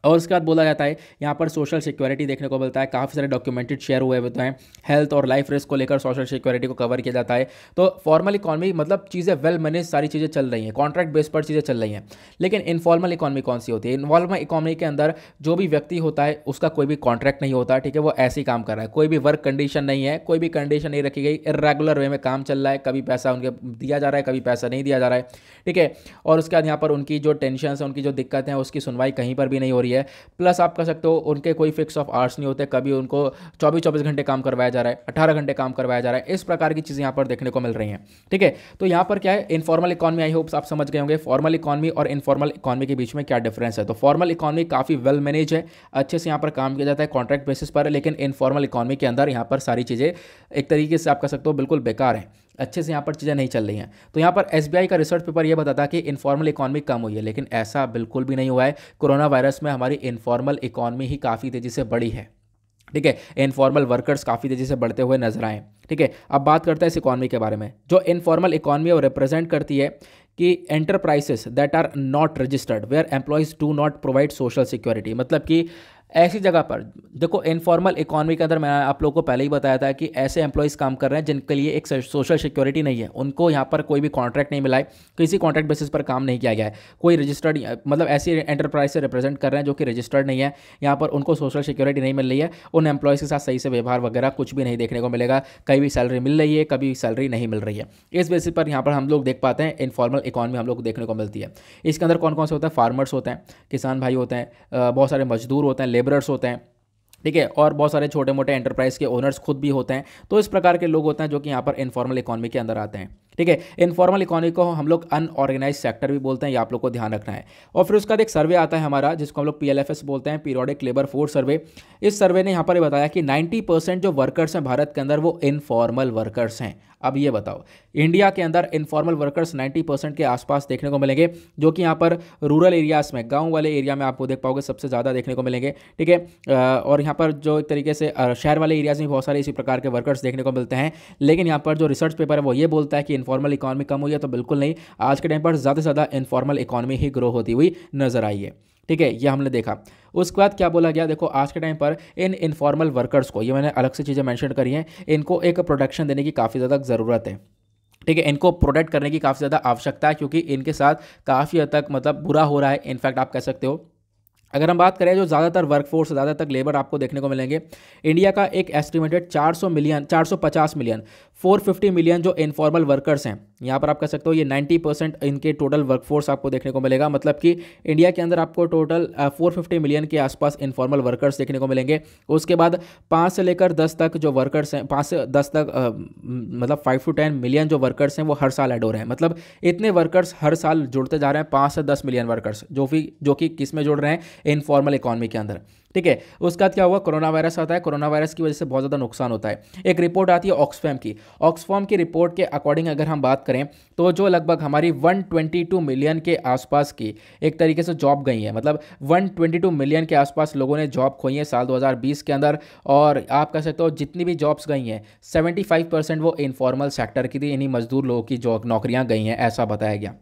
और उसके बाद बोला जाता है, यहाँ पर सोशल सिक्योरिटी देखने को मिलता है। काफ़ी सारे डॉक्यूमेंटेड शेयर हुए होते हैं हेल्थ और लाइफ रिस्क को लेकर सोशल सिक्योरिटी को कवर किया जाता है। तो फॉर्मल इकॉनमी मतलब चीज़ें वेल मैनेज सारी चीज़ें चल रही हैं। कॉन्ट्रैक्ट बेस पर चीज़ें चल रही हैं। लेकिन इनफॉर्मल इकॉनमी कौन सी होती है? इनफॉर्मल इकॉनमी के अंदर जो भी व्यक्ति होता है, उसका कोई भी कॉन्ट्रैक्ट नहीं होता, ठीक है? वो ऐसे ही काम कर रहा है। कोई भी वर्क कंडीशन नहीं है, कोई भी कंडीशन नहीं रखी गई। इरेगुलर वे में काम चल रहा है। कभी पैसा उनके दिया जा रहा है, कभी पैसा नहीं दिया जा रहा है, ठीक है? और उसके बाद यहाँ पर उनकी जो टेंशन है, उनकी जो दिक्कत है, उसकी सुनवाई कहीं पर भी नहीं हो रही है। प्लस आप कर सकते हो, उनके कोई फिक्स ऑफ़ आवर्स नहीं होते, कभी उनको चौबीस चौबीस घंटे काम करवाया जा रहा है, अठारह घंटे काम करवाया जा रहा है, इस प्रकार की चीज़ें यहाँ पर देखने को मिल रही हैं। ठीक है? तो यहाँ पर क्या है इनफॉर्मल इकॉनमी आई होप्स आप समझ गए होंगे फॉर्मल इकॉनमी और इनफॉर्मल इकॉनमी के बीच में क्या डिफरेंस है? तो फॉर्मल इकॉनमी काफ़ी वेल मैनेज है, अच्छे से यहाँ पर काम किया जाता है कॉन्ट्रैक्ट बेसिस पर लेकिन इनफॉर्मल इकॉनमी के अंदर यहाँ पर सारी चीज़ें एक तरीके से आप कह सकते हो बिल्कुल बेकार हैं। अच्छे से यहाँ पर चीज़ें नहीं चल रही हैं। तो यहाँ पर एसबीआई का रिसर्च पेपर ये बताता कि इनफॉर्मल इकॉनमी कम हुई है, लेकिन ऐसा बिल्कुल भी नहीं हुआ है। कोरोना वायरस में हमारी इनफॉर्मल इकॉनमी ही काफ़ी तेज़ी से बढ़ी है। ठीक है? इनफॉर्मल वर्कर्स काफ़ी तेज़ी से बढ़ते हुए नज़र आए। ठीक है? अब बात करते हैं इस इकॉनमी के बारे में। जो इनफॉर्मल इकॉनमी वो रिप्रेजेंट करती है कि enterprises that are not registered where employees do not provide social security मतलब कि ऐसी जगह पर, देखो इनफॉर्मल इकॉनमी के अंदर मैं आप लोगों को पहले ही बताया था कि ऐसे एम्प्लॉयज़ काम कर रहे हैं जिनके लिए एक सोशल सिक्योरिटी नहीं है। उनको यहाँ पर कोई भी कॉन्ट्रैक्ट नहीं मिला है, किसी कॉन्ट्रैक्ट बेसिस पर काम नहीं किया गया है। कोई रजिस्टर्ड मतलब ऐसी एंटरप्राइज से रिप्रेजेंट कर रहे हैं जो कि रजिस्टर्ड नहीं है। यहाँ पर उनको सोशल सिक्योरिटी नहीं मिल रही है। उन एम्प्लॉयज़ के साथ सही से व्यवहार वगैरह कुछ भी नहीं देखने को मिलेगा। कहीं भी सैलरी मिल रही है, कभी सैलरी नहीं मिल रही है। इस बेसिस पर यहाँ पर हम लोग देख पाते हैं इनफॉर्मल इकॉनमी हम लोग देखने को मिलती है। इसके अंदर कौन कौन से होते हैं? फार्मर्स होते हैं, किसान भाई होते हैं बहुत सारे मजदूर होते हैं लेबरर्स होते हैं, ठीक है? और बहुत सारे छोटे मोटे एंटरप्राइज के ओनर्स खुद भी होते हैं। तो इस प्रकार के लोग होते हैं जो कि यहाँ पर इनफॉर्मल इकोनॉमी के अंदर आते हैं। ठीक है इनफॉर्मल इकॉनमी को हम लोग अनऑर्गेनाइज सेक्टर भी बोलते हैं, ये आप लोग को ध्यान रखना है। और फिर उसका एक सर्वे आता है हमारा, जिसको हम लोग पीएलएफएस बोलते हैं पीरियोडिक लेबर फोर्स सर्वे इस सर्वे ने यहाँ पर बताया कि नाइन्टी जो वर्कर्स हैं भारत के अंदर, वो इनफॉर्मल वर्कर्स हैं। अब ये बताओ इंडिया के अंदर इनफॉर्मल वर्कर्स 90 परसेंट के आसपास देखने को मिलेंगे, जो कि यहाँ पर रूरल एरियाज़ में, गाँव वाले एरिया में आपको देख पाओगे, सबसे ज़्यादा देखने को मिलेंगे, ठीक है? और यहाँ पर जो एक तरीके से शहर वाले एरियाज़ में बहुत सारे इसी प्रकार के वर्कर्स देखने को मिलते हैं। लेकिन यहाँ पर जो रिसर्च पेपर है, वो ये बोलता है कि इनफॉर्मल इकॉनमी कम हुई है तो बिल्कुल नहीं। आज के टाइम पर ज़्यादा से ज़्यादा इनफॉर्मल इकॉनमी ही ग्रो होती हुई नज़र आई है। ठीक है, ये हमने देखा। उसके बाद क्या बोला गया? देखो, आज के टाइम पर इन इनफॉर्मल वर्कर्स को, ये मैंने अलग से चीज़ें मेंशन करी हैं, इनको एक प्रोटेक्शन देने की काफ़ी ज़्यादा ज़रूरत है। ठीक है, इनको प्रोटेक्ट करने की काफ़ी ज़्यादा आवश्यकता है, क्योंकि इनके साथ काफ़ी हद तक मतलब बुरा हो रहा है। इनफैक्ट आप कह सकते हो अगर हम बात करें जो ज़्यादातर वर्कफोर्स ज़्यादातर लेबर आपको देखने को मिलेंगे इंडिया का एक एस्टिमेटेड 400 मिलियन 450 मिलियन 450 मिलियन जो इनफॉर्मल वर्कर्स हैं, यहाँ पर आप कह सकते हो ये 90 परसेंट इनके टोटल वर्कफोर्स आपको देखने को मिलेगा मतलब कि इंडिया के अंदर आपको टोटल 450 मिलियन के आसपास इनफॉर्मल वर्कर्स देखने को मिलेंगे। उसके बाद पाँच से लेकर दस तक जो वर्कर्स हैं, पाँच से दस तक मतलब फाइव टू टेन मिलियन जो वर्कर्स हैं वो हर साल एड हो रहे हैं। मतलब इतने वर्कर्स हर साल जुड़ते जा रहे हैं, पाँच से दस मिलियन वर्कर्स जो भी, जो कि किसमें जुड़ रहे हैं? इनफॉर्मल इकॉनमी के अंदर। ठीक है? उसके बाद क्या हुआ? कोरोना वायरस आता है। कोरोना वायरस की वजह से बहुत ज़्यादा नुकसान होता है। एक रिपोर्ट आती है ऑक्सफैम की। ऑक्सफॉर्म की रिपोर्ट के अकॉर्डिंग अगर हम बात करें तो जो लगभग हमारी 122 मिलियन के आसपास की एक तरीके से जॉब गई है। मतलब 122 मिलियन के आसपास लोगों ने जॉब खोई है साल 2020 के अंदर। और आप कह सकते हो जितनी भी जॉब्स गई हैं 75 परसेंट वो इनफॉर्मल सेक्टर की थी। इन्हीं मजदूर लोगों की जॉब नौकरियाँ गई हैं, ऐसा बताया गया।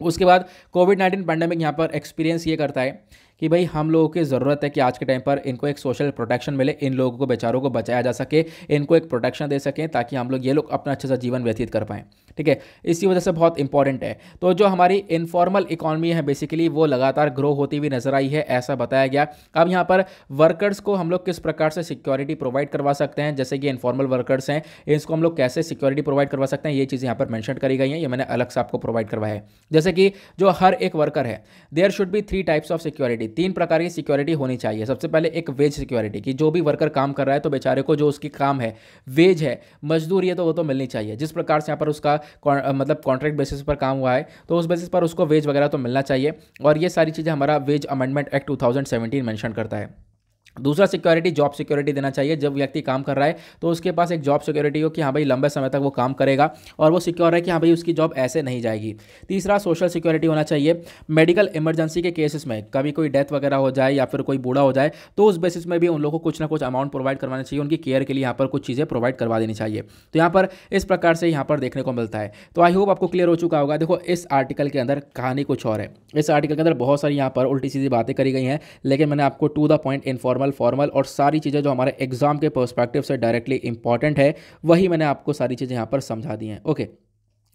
उसके बाद कोविड नाइन्टीन पैंडमिक यहाँ पर एक्सपीरियंस ये करता है कि भाई हम लोगों की ज़रूरत है कि आज के टाइम पर इनको एक सोशल प्रोटेक्शन मिले, इन लोगों को, बेचारों को बचाया जा सके, इनको एक प्रोटेक्शन दे सकें ताकि हम लोग ये लोग अपना अच्छे सा जीवन व्यतीत कर पाएँ। ठीक है? इसी वजह से बहुत इंपॉर्टेंट है। तो जो हमारी इनफॉर्मल इकॉनमी है बेसिकली वो लगातार ग्रो होती हुई नज़र आई है, ऐसा बताया गया। अब यहाँ पर वर्कर्स को हम लोग किस प्रकार से सिक्योरिटी प्रोवाइड करवा सकते हैं? जैसे कि इनफॉर्मल वर्कर्स हैं, इसको हम लोग कैसे सिक्योरिटी प्रोवाइड करवा सकते हैं? ये चीज़ यहाँ पर मैंशन करी गई हैं, ये मैंने अलग से आपको प्रोवाइड करवाया है। जैसे कि जो हर एक वर्कर है there should be three types of security तीन प्रकार की सिक्योरिटी होनी चाहिए। सबसे पहले एक वेज सिक्योरिटी की, जो भी वर्कर काम कर रहा है तो बेचारे को जो उसकी काम है वेज है, मजदूरी है तो वो तो मिलनी चाहिए। जिस प्रकार से यहाँ पर उसका मतलब कॉन्ट्रैक्ट बेसिस पर काम हुआ है तो उस बेसिस पर उसको वेज वगैरह तो मिलना चाहिए। और ये सारी चीज़ें हमारा wage amendment act two thousand करता है। दूसरा सिक्योरिटी जॉब सिक्योरिटी देना चाहिए जब व्यक्ति काम कर रहा है तो उसके पास एक जॉब सिक्योरिटी हो कि हाँ भाई लंबे समय तक वो काम करेगा और वो सिक्योर है कि हाँ भाई उसकी जॉब ऐसे नहीं जाएगी। तीसरा सोशल सिक्योरिटी होना चाहिए। मेडिकल इमरजेंसी के केसेस में कभी कोई डेथ वगैरह हो जाए या फिर कोई बूढ़ा हो जाए तो उस बेसिस में भी उन लोगों को कुछ ना कुछ अमाउंट प्रोवाइड करवाना चाहिए, उनकी केयर के लिए यहाँ पर कुछ चीज़ें प्रोवाइड करवा देनी चाहिए। तो यहाँ पर इस प्रकार से यहाँ पर देखने को मिलता है। तो आई होप आपको क्लियर हो चुका होगा। देखो, इस आर्टिकल के अंदर कहानी कुछ और है। इस आर्टिकल के अंदर बहुत सारी यहाँ पर उल्टी सीधी बातें करी गई हैं, लेकिन मैंने आपको to the point informal formal और सारी चीज़ें जो हमारे एग्ज़ाम के पर्सपेक्टिव से डायरेक्टली इंपॉर्टेंट है, वही मैंने आपको सारी चीज़ें यहाँ पर समझा दी हैं। ओके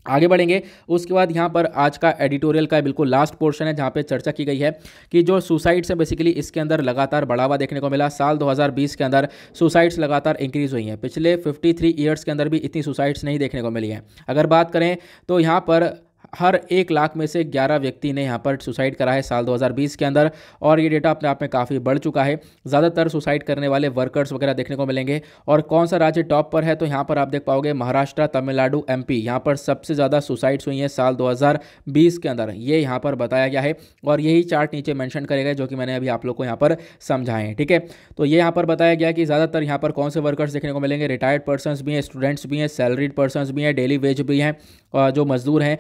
आगे बढ़ेंगे। उसके बाद यहाँ पर आज का एडिटोरियल का बिल्कुल लास्ट पोर्शन है, जहाँ पे चर्चा की गई है कि जो सुसाइड्स है बेसिकली इसके अंदर लगातार बढ़ावा देखने को मिला। साल 2020 के अंदर सुसाइड्स लगातार इंक्रीज हुई हैं। पिछले 53 ईयर्स के अंदर भी इतनी सुसाइड्स नहीं देखने को मिली हैं। अगर बात करें तो यहाँ पर हर एक लाख में से 11 व्यक्ति ने यहाँ पर सुसाइड करा है साल 2020 के अंदर और ये डेटा अपने आप में काफ़ी बढ़ चुका है। ज़्यादातर सुसाइड करने वाले वर्कर्स वगैरह देखने को मिलेंगे। और कौन सा राज्य टॉप पर है तो यहाँ पर आप देख पाओगे महाराष्ट्र, तमिलनाडु, एमपी, यहाँ पर सबसे ज़्यादा सुसाइड्स हुई हैं साल दो हज़ार बीस के अंदर। ये यहाँ पर बताया गया है और यही चार्ट नीचे मैंशन करेगा जो कि मैंने अभी आप लोग को यहाँ पर समझाए हैं, ठीक है? तो ये यहाँ पर बताया गया कि ज़्यादातर यहाँ पर कौन से वर्कर्स देखने को मिलेंगे? रिटायर्ड पर्सन भी हैं, स्टूडेंट्स भी हैं, सैलरीड पर्सन भी हैं, डेली वेज भी हैं जो मजदूर हैं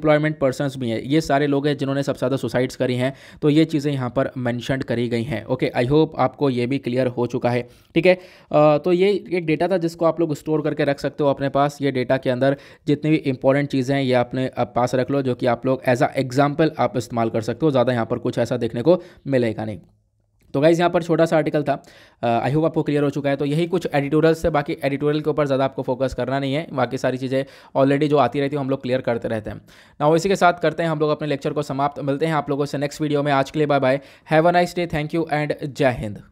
अनएम्प्लॉयमेंट पर्सनस भी हैं। ये सारे लोग हैं जिन्होंने सबसे ज़्यादा सुसाइड्स करी हैं तो ये चीज़ें यहाँ पर मैंशन करी गई हैं। ओके आई होप आपको ये भी क्लियर हो चुका है। ठीक है तो ये एक डेटा था जिसको आप लोग स्टोर करके रख सकते हो अपने पास। ये डेटा के अंदर जितनी भी इंपॉर्टेंट चीज़ें हैं, ये अपने पास रख लो, जो कि आप लोग एज अ एग्ज़ाम्पल आप इस्तेमाल कर सकते हो। ज़्यादा यहाँ पर कुछ ऐसा देखने को मिलेगा नहीं। तो गाइज़ यहाँ पर छोटा सा आर्टिकल था। आई होप आपको क्लियर हो चुका है। तो यही कुछ एडिटोरियल से, बाकी एडिटोरियल के ऊपर ज़्यादा आपको फोकस करना नहीं है। बाकी सारी चीज़ें ऑलरेडी जो आती रहती है, हम लोग क्लियर करते रहते हैं। ना इसी के साथ करते हैं हम लोग अपने लेक्चर को समाप्त। मिलते हैं आप लोगों से नेक्स्ट वीडियो में। आज के लिए bye bye have a nice day thank you and जय हिंद